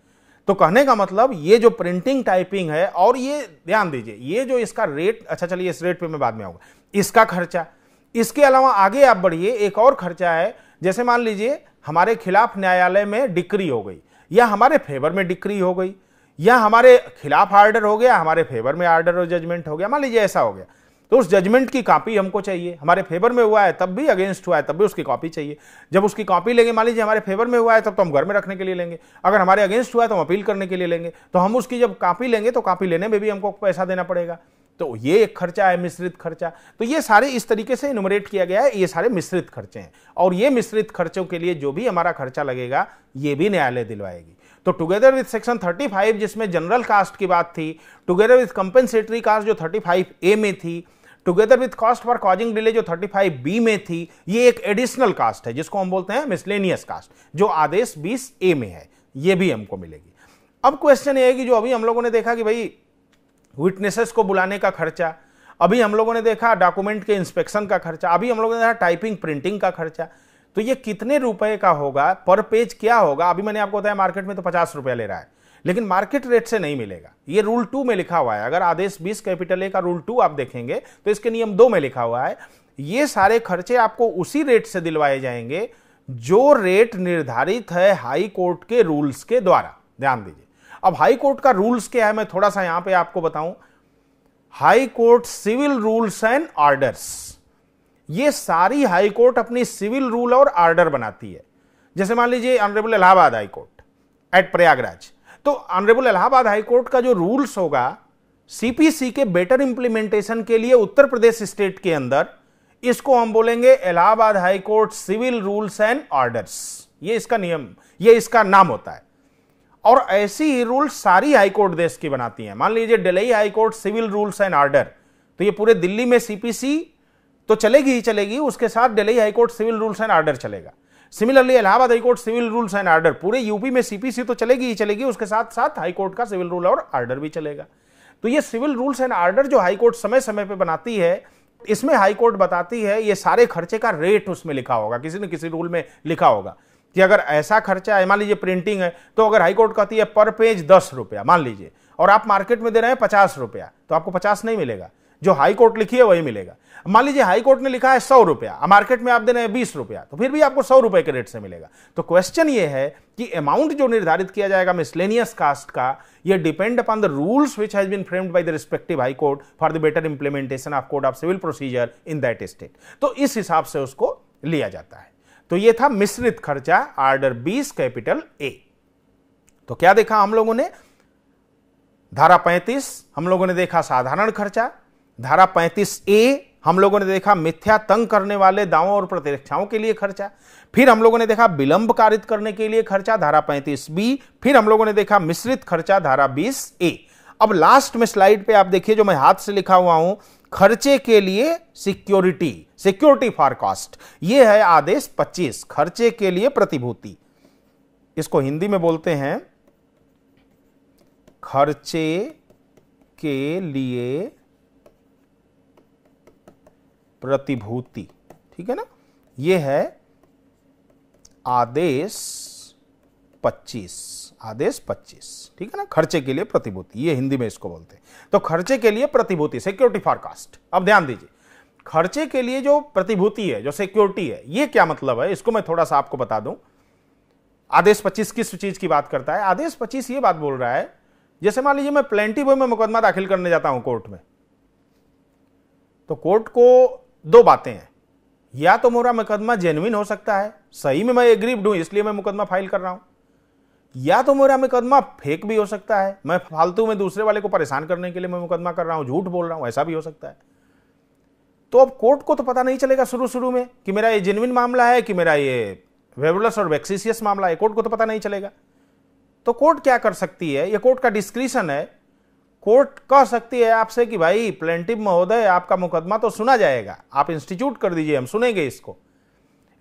तो कहने का मतलब ये जो प्रिंटिंग टाइपिंग है, और ये ध्यान दीजिए, ये जो इसका रेट अच्छा चलिए इस रेट पे मैं बाद में आऊँगा, इसका खर्चा इसके अलावा आगे आप बढ़िए, एक और खर्चा है, जैसे मान लीजिए हमारे खिलाफ न्यायालय में डिक्री हो गई, या हमारे फेवर में डिक्री हो गई, या हमारे खिलाफ आर्डर हो गया, हमारे फेवर में आर्डर और जजमेंट हो गया, मान लीजिए ऐसा हो गया तो उस जजमेंट की कॉपी हमको चाहिए, हमारे फेवर में हुआ है तब भी अगेंस्ट हुआ है, तब भी उसकी कॉपी चाहिए, जब उसकी कॉपी लेंगे, मान लीजिए हमारे फेवर में हुआ है, तब तो हम घर में रखने के लिए लेंगे, अगर हमारे अगेंस्ट हुआ है तो हम अपील करने के लिए लेंगे तो हम उसकी जब कॉपी लेंगे तो कॉपी लेने में भी हमको पैसा देना पड़ेगा तो ये एक खर्चा है, मिश्रित खर्चा। तो ये सारे इस तरीके से इनुमरेट किया गया है, ये सारे मिश्रित खर्चे हैं। और ये मिश्रित खर्चों के लिए जो भी हमारा खर्चा लगेगा, ये भी न्यायालय दिलवाएगी। तो टुगेदर विथ सेक्शन 35 जिसमें जनरल कास्ट की बात थी टुगेदर विथ कंपेंसेटरी कास्ट जो 35 ए में थी together with cost for causing delay जो 35 बी में थी, ये एक एडिशनल कास्ट है, जिसको हम बोलते हैं मिसलेनियस कास्ट जो आदेश 20 ए में है। ये भी हमको मिलेगी। अब क्वेश्चन ये है कि जो अभी हम लोगों ने देखा कि भाई विटनेसेस को बुलाने का खर्चा। अभी हम लोगों ने देखा डॉक्यूमेंट के इंस्पेक्शन का खर्चा, अभी हम लोगों ने देखा टाइपिंग प्रिंटिंग का खर्चा। तो ये कितने रुपए का होगा? पर पेज क्या होगा? अभी मैंने आपको बताया मार्केट में तो पचास रुपया ले रहा है। लेकिन मार्केट रेट से नहीं मिलेगा। ये रूल टू में लिखा हुआ है। अगर आदेश बीस कैपिटल ए का रूल टू आप देखेंगे तो इसके नियम दो में लिखा हुआ है। ये सारे खर्चे आपको उसी रेट से दिलवाए जाएँगे जो रेट निर्धारित है हाई कोर्ट के रूल्स के द्वारा। ध्यान दीजिए। अब हाई कोर्ट का रूल्स क्या है? मैं थोड़ा सा यहाँ पे आपको बताऊँ। High court civil rules and orders. ये सारी हाई कोर्ट अपनी सिविल रूल और ऑर्डर बनाती है। जैसे मान लीजिए honourable Allahabad high court at Prayagraj. तो ऑनरेबल इलाहाबाद हाई कोर्ट का जो रूल्स होगा सीपीसी के बेटर इंप्लीमेंटेशन के लिए उत्तर प्रदेश स्टेट के अंदर, इसको हम बोलेंगे Allahabad high court civil rules and orders. ये इसका नियम, ये इसका नाम होता है। और ऐसी ही रूल सारी हाईकोर्ट देश की बनाती हैं। मान लीजिए Delhi high court civil rules and order तो ये पूरे दिल्ली में सीपीसी तो चलेगी ही चलेगी, उसके साथ Delhi high court civil rules and order चलेगा। Similarly Allahabad high court civil rules and order पूरे यूपी में सीपीसी तो चलेगी ही चलेगी, उसके साथ साथ हाईकोर्ट का सिविल रूल और ऑर्डर भी चलेगा। तो ये सिविल रूल्स एंड ऑर्डर जो हाईकोर्ट समय समय पर बनाती है, इसमें हाईकोर्ट बताती है, ये सारे खर्चे का रेट उसमें लिखा होगा, किसी न किसी रूल में लिखा होगा। कि अगर ऐसा खर्चा है, मान लीजिए प्रिंटिंग है तो अगर हाईकोर्ट कहती है, पर पेज दस रुपया मान लीजिए, और आप मार्केट में दे रहे हैं पचास रुपया तो आपको पचास नहीं मिलेगा। जो हाई कोर्ट लिखी है, वही मिलेगा। मान लीजिए हाई कोर्ट ने लिखा है सौ रुपया मार्केट में आप दे रहे हैं बीस रुपया तो फिर भी आपको सौ रुपए के रेट से मिलेगा। तो क्वेश्चन ये है कि अमाउंट जो निर्धारित किया जाएगा मिसलेनियस कास्ट का, ये depend upon the rules which has been framed by the respective high court for the better implementation of code of civil procedure in that state तो इस हिसाब से उसको लिया जाता है। तो ये था मिश्रित खर्चा आर्डर 20 कैपिटल ए तो क्या देखा हम लोगों ने? धारा 35 हम लोगों ने देखा साधारण खर्चा. धारा 35 ए हम लोगों ने देखा मिथ्या तंग करने वाले दावों और प्रतिरक्षाओं के लिए खर्चा. फिर हम लोगों ने देखा विलंब कारित करने के लिए खर्चा, धारा 35 बी फिर हम लोगों ने देखा मिश्रित खर्चा, धारा 20 ए अब लास्ट में स्लाइड पे आप देखिए जो मैं हाथ से लिखा हुआ हूँ खर्चे के लिए सिक्योरिटी सिक्योरिटी फॉर कॉस्ट यह है आदेश 25 खर्चे के लिए प्रतिभूति। इसको हिंदी में बोलते हैं खर्चे के लिए प्रतिभूति। ठीक है ना? यह है आदेश 25 आदेश 25 ठीक है ना? खर्चे के लिए प्रतिभूति। ये हिंदी में इसको बोलते हैं। तो खर्चे के लिए प्रतिभूति सिक्योरिटी फॉरकास्ट अब ध्यान दीजिए। खर्चे के लिए जो प्रतिभूति है, जो सिक्योरिटी है, ये क्या मतलब है? इसको मैं थोड़ा सा आपको बता दूँ। आदेश 25 किस चीज़ की बात करता है? आदेश 25 ये बात बोल रहा है, जैसे मान लीजिए मैं प्लेंटी बॉय में मुकदमा दाखिल करने जाता हूँ कोर्ट में। तो कोर्ट को दो बातें हैं। या तो मेरा मुकदमा जेन्युइन हो सकता है, सही में मैं एग्रीव हूँ, इसलिए मैं मुकदमा फ़ाइल कर रहा हूँ। या तो मेरा मुकदमा फेक भी हो सकता है। मैं फालतू में दूसरे वाले को परेशान करने के लिए मैं मुकदमा कर रहा हूँ, झूठ बोल रहा हूँ, ऐसा भी हो सकता है। तो अब कोर्ट को तो पता नहीं चलेगा शुरू शुरू में कि मेरा ये जेन्युइन मामला है कि मेरा ये वेबुलस और वैक्सीसियस मामला है। कोर्ट को तो पता नहीं चलेगा। तो कोर्ट क्या कर सकती है? ये कोर्ट का डिस्क्रिशन है। कोर्ट कह सकती है आपसे कि भाई प्लेंटिव महोदय, आपका मुकदमा तो सुना जाएगा। आप इंस्टीट्यूट कर दीजिए, हम सुनेंगे इसको।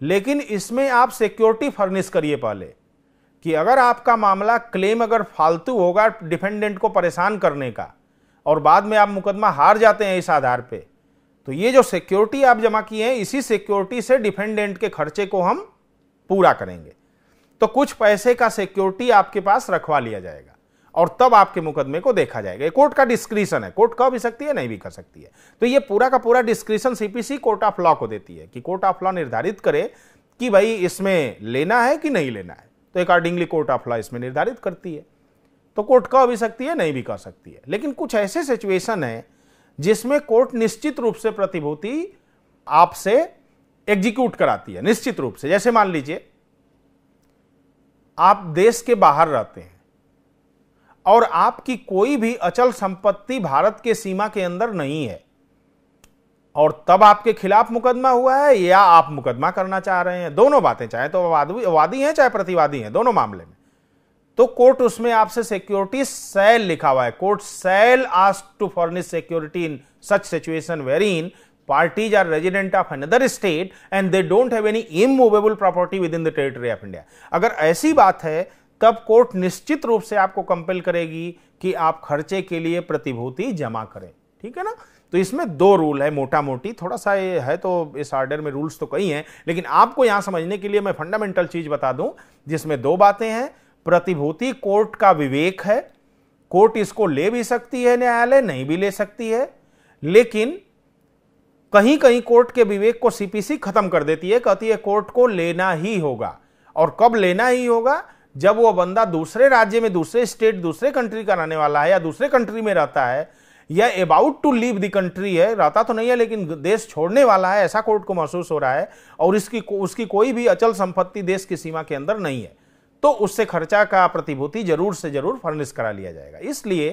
लेकिन इसमें आप सिक्योरिटी फर्निश करिए पहले। कि अगर आपका मामला क्लेम अगर फालतू होगा डिफेंडेंट को परेशान करने का, और बाद में आप मुकदमा हार जाते हैं इस आधार पे तो ये जो सिक्योरिटी आप जमा किए हैं, इसी सिक्योरिटी से डिफेंडेंट के खर्चे को हम पूरा करेंगे। तो कुछ पैसे का सिक्योरिटी आपके पास रखवा लिया जाएगा, और तब आपके मुकदमे को देखा जाएगा। कोर्ट का डिस्क्रिशन है। कोर्ट कह भी सकती है, नहीं भी कर सकती है। तो ये पूरा का पूरा discretion CPC court of law को देती है, कि कोर्ट ऑफ़ लॉ निर्धारित करे कि भाई इसमें लेना है कि नहीं लेना है। तो अकॉर्डिंगली कोर्ट ऑफ़ लॉ इसमें निर्धारित करती है। तो कोर्ट कह भी सकती है, नहीं भी कर सकती है। लेकिन कुछ ऐसे सिचुएशन है जिसमें कोर्ट निश्चित रूप से प्रतिभूति आपसे एग्जीक्यूट कराती है, निश्चित रूप से। जैसे मान लीजिए, आप देश के बाहर रहते हैं और आपकी कोई भी अचल संपत्ति भारत के सीमा के अंदर नहीं है। और तब आपके खिलाफ मुकदमा हुआ है या आप मुकदमा करना चाह रहे हैं? दोनों बातें, चाहे तो वादी हैं, चाहे प्रतिवादी हैं, दोनों मामले में। तो कोर्ट उसमें आपसे सिक्योरिटी सेल लिखा हुआ है। Court shall ask to furnish security in such situation wherein parties are resident of another state and they don't have any immovable property within the territory of India. अगर ऐसी बात है, तब कोर्ट निश्चित रूप से आपको कंपेल करेगी कि आप खर्चे के लिए प्रतिभूति जमा करें। ठीक है ना? तो इसमें दो रूल है मोटा मोटी थोड़ा सा ये है तो इस ऑर्डर में रूल्स तो कई हैं, लेकिन आपको यहाँ समझने के लिए मैं फंडामेंटल चीज़ बता दूँ, जिसमें दो बातें हैं। प्रतिभूति कोर्ट का विवेक है। कोर्ट इसको ले भी सकती है न्यायालय, नहीं भी ले सकती है। लेकिन कहीं कहीं कोर्ट के विवेक को सीपीसी खत्म कर देती है, कहती है कोर्ट को लेना ही होगा। और कब लेना ही होगा? जब वो बंदा दूसरे राज्य में, दूसरे स्टेट दूसरे कंट्री का रहने वाला है या दूसरे कंट्री में रहता है या about to leave the country है, रहता तो नहीं है, लेकिन देश छोड़ने वाला है, ऐसा कोर्ट को महसूस हो रहा है, और इसकी उसकी कोई भी अचल संपत्ति देश की सीमा के अंदर नहीं है। तो उससे खर्चा का प्रतिभूति ज़रूर से ज़रूर फर्निश करा लिया जाएगा। इसलिए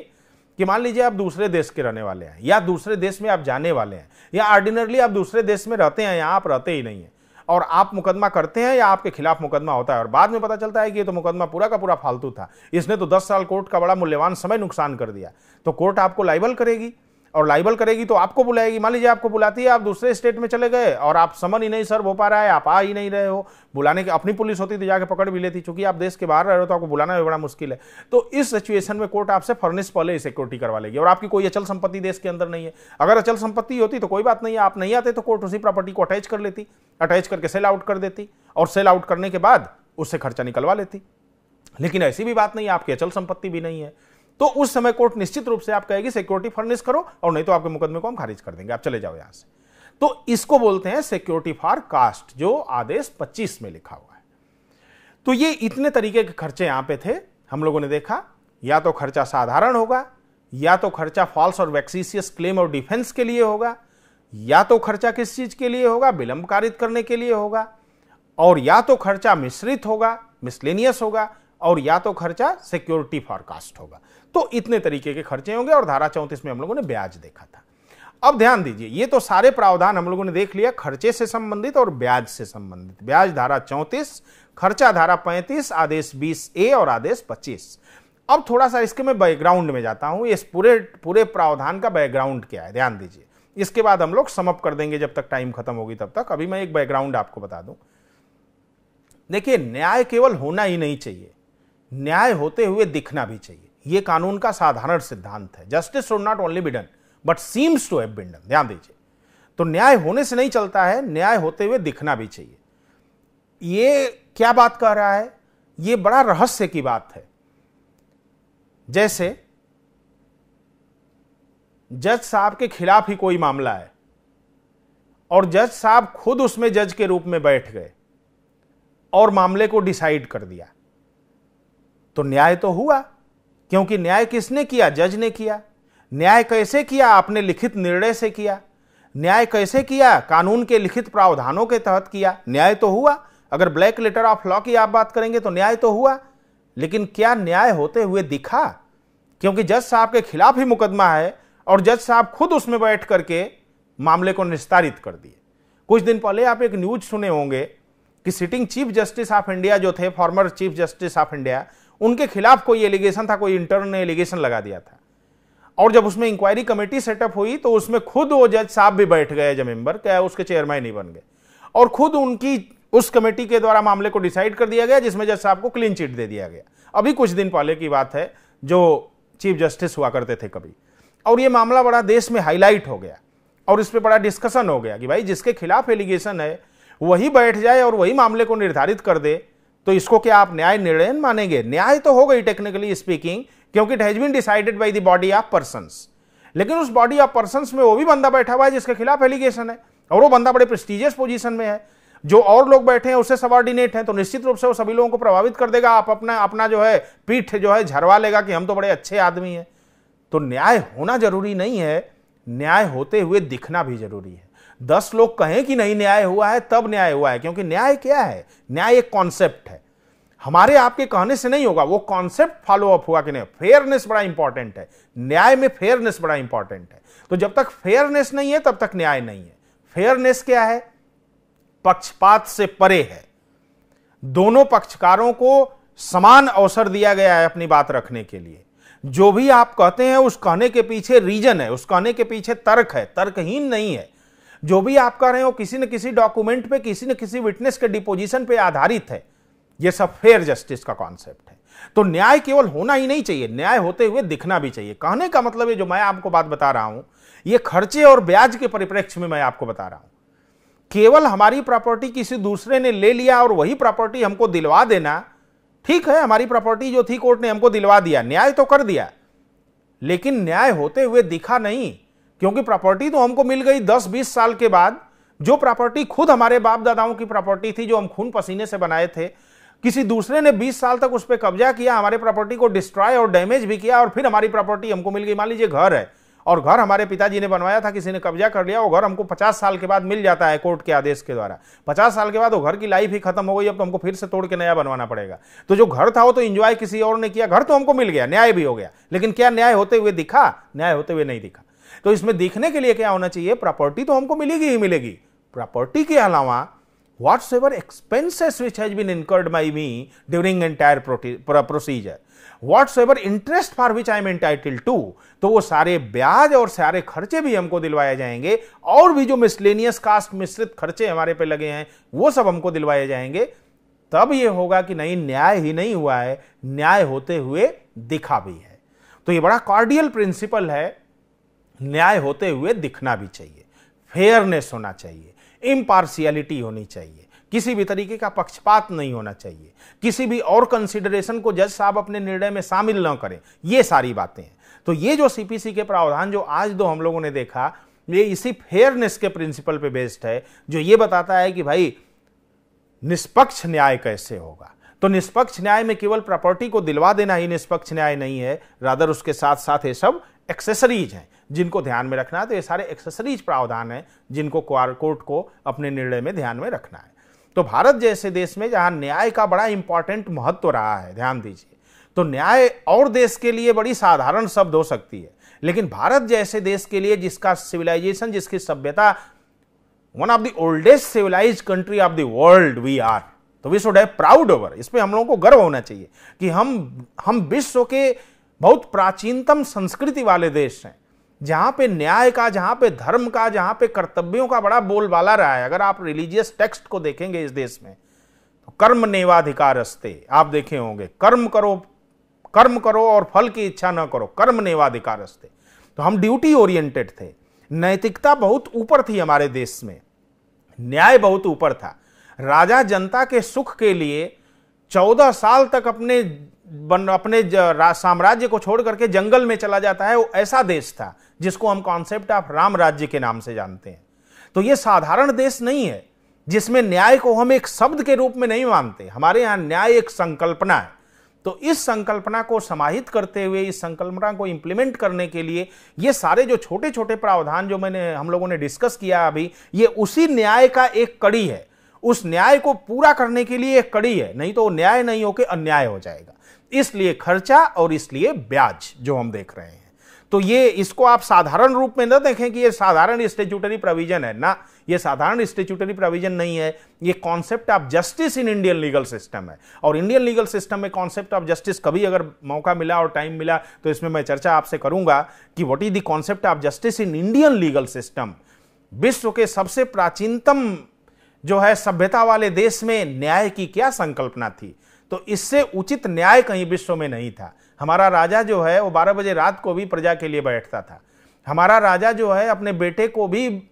कि मान लीजिए आप दूसरे देश के रहने वाले हैं, या दूसरे देश में आप जाने वाले हैं, या ऑर्डिनरली आप दूसरे देश में रहते हैं, यहाँ आप रहते ही नहीं है। और आप मुकदमा करते हैं या आपके खिलाफ मुकदमा होता है? और बाद में पता चलता है कि ये तो मुकदमा पूरा का पूरा फालतू था। इसने तो 10 साल कोर्ट का बड़ा मूल्यवान समय नुकसान कर दिया। तो कोर्ट आपको लाइबल करेगी। और लाइबल करेगी तो आपको बुलाएगी। मान लीजिए आपको बुलाती है, आप दूसरे स्टेट में चले गए और आप समन ही नहीं सर्व हो पा रहा है, आप आ ही नहीं रहे हो। बुलाने की अपनी पुलिस होती तो जाके पकड़ भी लेती, चूँकि आप देश के बाहर रह रहे हो तो आपको बुलाना भी बड़ा मुश्किल है। तो इस सिचुएशन में कोर्ट आपसे फर्निश पहले सिक्योरिटी करवा लेगी और आपकी कोई अचल संपत्ति देश के अंदर नहीं है। अगर अचल संपत्ति होती तो कोई बात नहीं है आप नहीं आते तो कोर्ट उसी प्रॉपर्टी को अटैच कर लेती अटैच करके सेल आउट कर देती और सेल आउट करने के बाद उससे खर्चा निकलवा लेती। लेकिन ऐसी भी बात नहीं है, आपकी अचल संपत्ति भी नहीं है। तो उस समय कोर्ट निश्चित रूप से आप कहेगी सिक्योरिटी फर्निश करो और नहीं तो आपके मुकदमे को हम खारिज कर देंगे। आप चले जाओ यहाँ से। तो इसको बोलते हैं सिक्योरिटी फॉर कास्ट जो आदेश 25 में लिखा हुआ है। तो ये इतने तरीके के खर्चे यहाँ पे थे, हम लोगों ने देखा, या तो खर्चा साधारण होगा, या तो खर्चा फॉल्स और वैक्सीसियस क्लेम और डिफेंस के लिए होगा, या तो खर्चा किस चीज़ के लिए होगा विलंब कारित करने के लिए होगा, और या तो खर्चा मिश्रित होगा मिसलेनियस होगा और या तो खर्चा सिक्योरिटी फॉरकास्ट होगा। तो इतने तरीके के खर्चे होंगे और धारा चौंतीस में हम लोगों ने ब्याज देखा था। अब ध्यान दीजिए, ये तो सारे प्रावधान हम लोगों ने देख लिया, खर्चे से संबंधित और ब्याज से संबंधित। ब्याज धारा चौंतीस, खर्चा धारा पैंतीस, आदेश बीस ए और आदेश पच्चीस। अब थोड़ा सा इसके मैं बैकग्राउंड में जाता हूँ। इस पूरे पूरे प्रावधान का बैकग्राउंड क्या है? ध्यान दीजिए। इसके बाद हम लोग समअप कर देंगे जब तक टाइम खत्म होगी तब तक। अभी मैं एक बैकग्राउंड आपको बता दूँ। देखिए, न्याय केवल होना ही नहीं चाहिए। न्याय होते हुए दिखना भी चाहिए। यह कानून का साधारण सिद्धांत है। Justice should not only be done but seems to have been done ध्यान दीजिए। तो न्याय होने से नहीं चलता है, न्याय होते हुए दिखना भी चाहिए। ये क्या बात कह रहा है? ये बड़ा रहस्य की बात है। जैसे जज साहब के खिलाफ ही कोई मामला है, और जज साहब खुद उसमें जज के रूप में बैठ गए, और मामले को डिसाइड कर दिया। तो न्याय तो हुआ, क्योंकि न्याय किसने किया? जज ने किया। न्याय कैसे किया? आपने लिखित निर्णय से किया। न्याय कैसे किया? कानून के लिखित प्रावधानों के तहत किया। न्याय तो हुआ। अगर ब्लैक लेटर ऑफ़ लॉ की आप बात करेंगे तो न्याय तो हुआ। लेकिन क्या न्याय होते हुए दिखा? क्योंकि जज साहब के खिलाफ ही मुकदमा है और जज साहब खुद उसमें बैठ करके मामले को निस्तारित कर दिए। कुछ दिन पहले आप एक न्यूज़ सुने होंगे कि sitting chief justice of India जो थे former chief justice of India उनके खिलाफ कोई एलिगेशन था, कोई इंटर्न ने एलिगेशन लगा दिया था। और जब उसमें इंक्वायरी कमेटी सेटअप हुई तो उसमें खुद वो जज साहब भी बैठ गए एज मेंबर क्या उसके चेयरमैन ही बन गए। और खुद उनकी, उस कमेटी के द्वारा मामले को डिसाइड कर दिया गया, जिसमें जज साहब को क्लीन चिट दे दिया गया। अभी कुछ दिन पहले की बात है, जो चीफ जस्टिस हुआ करते थे कभी। और ये मामला बड़ा देश में हाईलाइट हो गया, और इस पर बड़ा डिस्कशन हो गया कि भाई जिसके खिलाफ एलिगेशन है, वही बैठ जाए और वही मामले को निर्धारित कर दे। तो इसको क्या आप न्याय निर्णय मानेंगे? न्याय तो हो गई टेक्निकली स्पीकिंग क्योंकि it has been decided by the body of person लेकिन उस बॉडी ऑफ़ पर्सन में वो भी बंदा बैठा हुआ है जिसके खिलाफ एलिगेशन है, और वो बंदा बड़े प्रेस्टिजियस पोजीशन में है। जो और लोग बैठे हैं, उससे सबॉर्डिनेट हैं तो निश्चित रूप से वो सभी लोगों को प्रभावित कर देगा। आप अपना अपना जो है पीठ जो है झरवा लेगा कि हम तो बड़े अच्छे आदमी हैं। तो न्याय होना ज़रूरी नहीं है। न्याय होते हुए दिखना भी ज़रूरी है। दस लोग कहें कि नहीं न्याय हुआ है, तब न्याय हुआ है, क्योंकि न्याय क्या है? न्याय एक कॉन्सेप्ट है। हमारे आपके कहने से नहीं होगा, वो कॉन्सेप्ट फॉलो अप हुआ कि नहीं? फेयरनेस बड़ा इंपॉर्टेंट है। न्याय में फेयरनेस बड़ा इंपॉर्टेंट है। तो जब तक फेयरनेस नहीं है, तब तक न्याय नहीं है। फेयरनेस क्या है? पक्षपात से परे है। दोनों पक्षकारों को समान अवसर दिया गया है अपनी बात रखने के लिए। जो भी आप कहते हैं, उस कहने के पीछे रीजन है, उस कहने के पीछे तर्क है। तर्कहीन नहीं है। जो भी आप कह रहे हो, किसी न किसी डॉक्यूमेंट पे, किसी न किसी विटनेस के डिपोजिशन पे आधारित है। यह सब फेयर जस्टिस का कॉन्सेप्ट है। तो न्याय केवल होना ही नहीं चाहिए, न्याय होते हुए दिखना भी चाहिए। कहने का मतलब है जो मैं आपको बात बता रहा हूँ यह खर्चे और ब्याज के परिप्रेक्ष्य में मैं आपको बता रहा हूँ। केवल हमारी प्रॉपर्टी किसी दूसरे ने ले लिया और वही प्रॉपर्टी हमको दिलवा देना, ठीक है, हमारी प्रॉपर्टी जो थी कोर्ट ने हमको दिलवा दिया, न्याय तो कर दिया। लेकिन न्याय होते हुए दिखा नहीं क्योंकि प्रॉपर्टी तो हमको मिल गई दस बीस साल के बाद। जो प्रॉपर्टी खुद हमारे बाप दादाओं की प्रॉपर्टी थी, जो हम खून पसीने से बनाए थे, किसी दूसरे ने 20 साल तक उस पर कब्जा किया, हमारे प्रॉपर्टी को डिस्ट्रॉय और डैमेज भी किया और फिर हमारी प्रॉपर्टी हमको मिल गई। मान लीजिए घर है और घर हमारे पिताजी ने बनवाया था, किसी ने कब्जा कर लिया वो घर हमको पचास साल के बाद मिल जाता है कोर्ट के आदेश के द्वारा। पचास साल के बाद वो घर की लाइफ ही खत्म हो गई, अब तो हमको फिर से तोड़ के नया बनवाना पड़ेगा। तो जो घर था वो तो इंजॉय किसी और ने किया, घर तो हमको मिल गया, न्याय भी हो गया। लेकिन क्या न्याय होते हुए दिखा? न्याय होते हुए नहीं दिखा। तो इसमें देखने के लिए क्या होना चाहिए? प्रॉपर्टी तो हमको मिलेगी ही मिलेगी। प्रॉपर्टी के अलावा, whatsoever expenses which has been incurred by me during entire procedure, whatsoever interest for which I am entitled to तो वो सारे ब्याज और सारे खर्चे भी हमको दिलवाए जाएँगे और भी जो मिसलेनियस कास्ट मिश्रित खर्चे हमारे पे लगे हैं, वो सब हमको दिलवाए जाएँगे। तब ये होगा कि नहीं, न्याय ही नहीं हुआ है, न्याय होते हुए दिखा भी है। तो ये बड़ा कार्डियल प्रिंसिपल है। न्याय होते हुए दिखना भी चाहिए। फेयरनेस होना चाहिए। इम्पार्शियलिटी होनी चाहिए। किसी भी तरीके का पक्षपात नहीं होना चाहिए। किसी भी और कंसिडरेशन को जज साहब अपने निर्णय में शामिल न करें। ये सारी बातें हैं। तो ये जो सीपीसी के प्रावधान, जो आज दो हम लोगों ने देखा, ये इसी फेयरनेस के प्रिंसिपल पे बेस्ड है, जो ये बताता है कि भाई, निष्पक्ष न्याय कैसे होगा। तो निष्पक्ष न्याय में केवल प्रॉपर्टी को दिलवा देना ही निष्पक्ष न्याय नहीं है रादर उसके साथ साथ ये सब एक्सेसरीज हैं, जिनको ध्यान में रखना है तो ये सारे एक्सेसरीज प्रावधान हैं, जिनको कोर्ट को अपने निर्णय में ध्यान में रखना है। तो भारत जैसे देश में जहाँ न्याय का बड़ा इंपॉर्टेंट महत्व रहा है, ध्यान दीजिए तो न्याय और देश के लिए बड़ी साधारण शब्द हो सकती है। लेकिन भारत जैसे देश के लिए जिसका सिविलाइजेशन जिसकी सभ्यता one of the oldest civilize country of the world we are तो we should have proud over इस पर हम लोगों को गर्व होना चाहिए कि हम हम विश्व के बहुत प्राचीनतम संस्कृति वाले देश हैं, जहाँ पे न्याय का, जहाँ पे धर्म का, जहाँ पे कर्तव्यों का बड़ा बोलबाला रहा है। अगर आप रिलीजियस टेक्स्ट को देखेंगे इस देश में तो कर्म नेवाधिकार रस्ते आप देखे होंगे, कर्म करो कर्म करो और फल की इच्छा न करो, कर्म नेवाधिकार अस्ते तो हम ड्यूटी ओरिएंटेड थे। नैतिकता बहुत ऊपर थी हमारे देश में। न्याय बहुत ऊपर था। राजा जनता के सुख के लिए चौदह साल तक अपने बन, अपने साम्राज्य को छोड़ करके जंगल में चला जाता है, वो ऐसा देश था, जिसको हम कॉन्सेप्ट ऑफ़ राम राज्य के नाम से जानते हैं। तो ये साधारण देश नहीं है, जिसमें न्याय को हम एक शब्द के रूप में नहीं मानते। हमारे यहाँ न्याय एक संकल्पना है। तो इस संकल्पना को समाहित करते हुए, इस संकल्पना को इंप्लीमेंट करने के लिए ये सारे जो छोटे छोटे प्रावधान जो मैंने, हम लोगों ने डिस्कस किया अभी, ये उसी न्याय का एक कड़ी है। उस न्याय को पूरा करने के लिए कड़ी है, नहीं तो न्याय नहीं होकर अन्याय हो जाएगा। इसलिए खर्चा और इसलिए ब्याज जो हम देख रहे हैं। तो ये इसको आप साधारण रूप में न देखें कि ये साधारण स्टेचुटरी प्रोविज़न है। ना, ये साधारण स्टेचुटरी प्रोविज़न नहीं है। ये concept of justice in Indian legal system है। और इंडियन लीगल सिस्टम में कॉन्सेप्ट ऑफ़ जस्टिस कभी अगर मौका मिला और टाइम मिला तो इसमें मैं चर्चा आपसे करूँगा कि what is the concept of justice in Indian legal system विश्व के सबसे प्राचीनतम जो है सभ्यता वाले देश में न्याय की क्या संकल्पना थी? तो इससे उचित न्याय कहीं विश्व में नहीं था। हमारा राजा जो है, वो बारह बजे रात को भी प्रजा के लिए बैठता था। हमारा राजा जो है, अपने बेटे को भी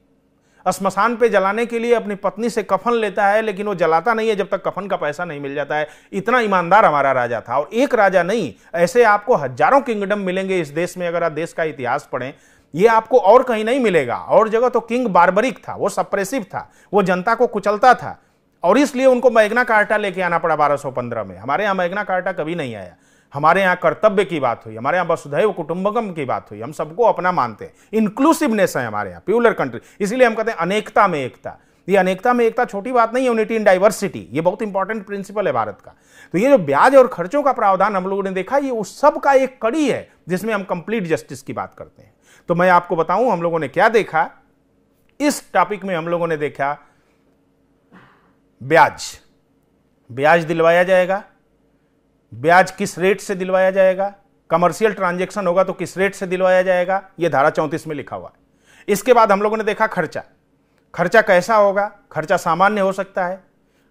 स्मशान पे जलाने के लिए अपनी पत्नी से कफन लेता है, लेकिन वो जलाता नहीं है, जब तक कफन का पैसा नहीं मिल जाता है। इतना ईमानदार हमारा राजा था। और एक राजा नहीं, ऐसे आपको हज़ारों किंगडम मिलेंगे इस देश में, अगर आप देश का इतिहास पढ़ें। ये आपको और कहीं नहीं मिलेगा। और जगह तो किंग बारबरिक था, वो सप्रेसिव था, वो जनता को कुचलता था। और इसलिए उनको मैगना कार्टा लेके आना पड़ा 1215 में। हमारे यहाँ मैगना कार्टा कभी नहीं आया। हमारे यहाँ कर्तव्य की बात हुई, हमारे यहाँ वसुधैव कुटुंबकम की बात हुई। हम सबको अपना मानते हैं। इंक्लूसिवनेस है हमारे यहाँ प्यूलर कंट्री इसीलिए हम कहते हैं अनेकता में एकता। ये अनेकता में एकता छोटी बात नहीं है यूनिटी इन डाइवर्सिटी ये बहुत इंपॉर्टेंट प्रिंसिपल है भारत का। तो ये जो ब्याज और खर्चों का प्रावधान हम लोगों ने देखा, ये उस सब का एक कड़ी है जिसमें हम कंप्लीट जस्टिस की बात करते हैं। तो मैं आपको बताऊँ हम लोगों ने क्या देखा? इस टॉपिक में हम लोगों ने देखा ब्याज। ब्याज दिलवाया जाएगा। ब्याज किस रेट से दिलवाया जाएगा? कमर्शियल ट्रांजेक्शन होगा तो किस रेट से दिलवाया जाएगा? यह धारा चौंतीस में लिखा हुआ है। इसके बाद हम लोगों ने देखा खर्चा। खर्चा कैसा होगा? खर्चा सामान्य हो सकता है।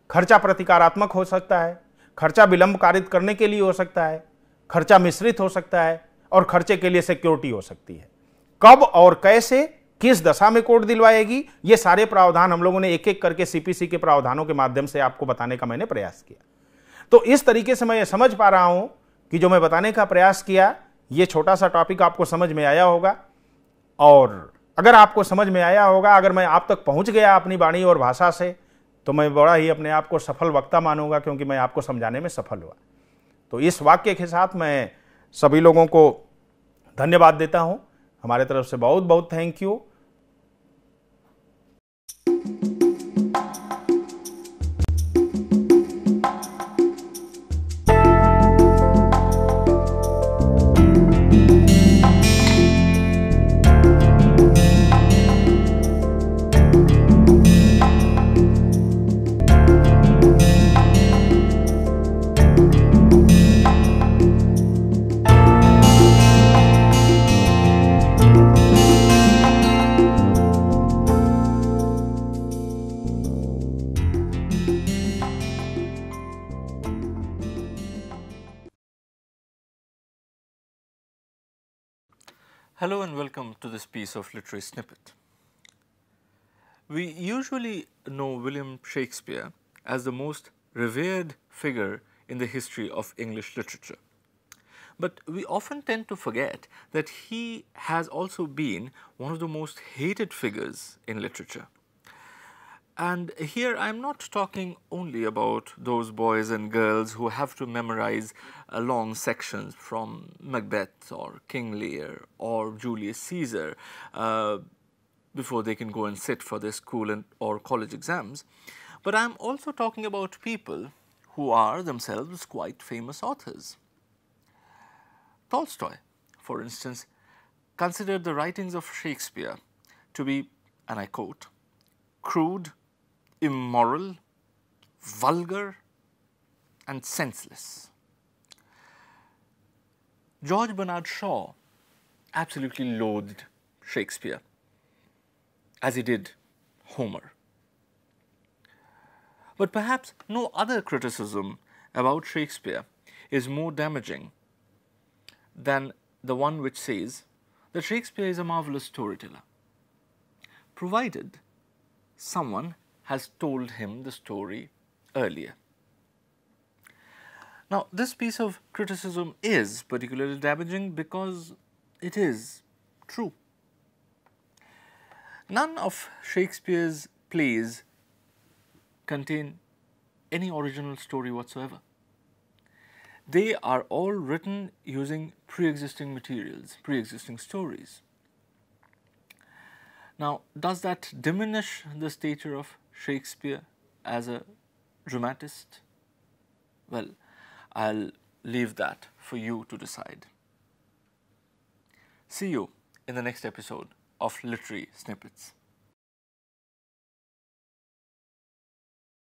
खर्चा प्रतिकारात्मक हो सकता है। खर्चा विलंब कारित करने के लिए हो सकता है। खर्चा मिश्रित हो सकता है और खर्चे के लिए सिक्योरिटी हो सकती है। कब और कैसे, किस दशा में कोर्ट दिलवाएगी, ये सारे प्रावधान हम लोगों ने एक एक करके सीपीसी के प्रावधानों के माध्यम से आपको बताने का मैंने प्रयास किया। तो इस तरीके से मैं ये समझ पा रहा हूँ कि जो मैं बताने का प्रयास किया, ये छोटा सा टॉपिक आपको समझ में आया होगा। और अगर आपको समझ में आया होगा, अगर मैं आप तक पहुँच गया अपनी वाणी और भाषा से तो मैं बड़ा ही अपने आप को सफल वक्ता मानूँगा, क्योंकि मैं आपको समझाने में सफल हुआ। तो इस वाक्य के साथ मैं सभी लोगों को धन्यवाद देता हूँ। हमारे तरफ़ से बहुत बहुत thank you piece of literary snippet. We usually know William Shakespeare as the most revered figure in the history of English literature. But we often tend to forget that he has also been one of the most hated figures in literature. And here I am not talking only about those boys and girls who have to memorize uh, long sections from Macbeth or King Lear or Julius Caesar uh, before they can go and sit for their school and or college exams. But I am also talking about people who are themselves quite famous authors. Tolstoy, for instance, considered the writings of Shakespeare to be, and I quote, crude, immoral, vulgar, and senseless. George Bernard Shaw absolutely loathed Shakespeare, as he did Homer. But perhaps no other criticism about Shakespeare is more damaging than the one which says that Shakespeare is a marvelous storyteller, provided someone has told him the story earlier. Now, this piece of criticism is particularly damaging because it is true. None of Shakespeare's plays contain any original story whatsoever. They are all written using pre existing materials, pre existing stories. Now, does that diminish the stature of Shakespeare as a dramatist? Well, I'll leave that for you to decide. See you in the next episode of Literary Snippets.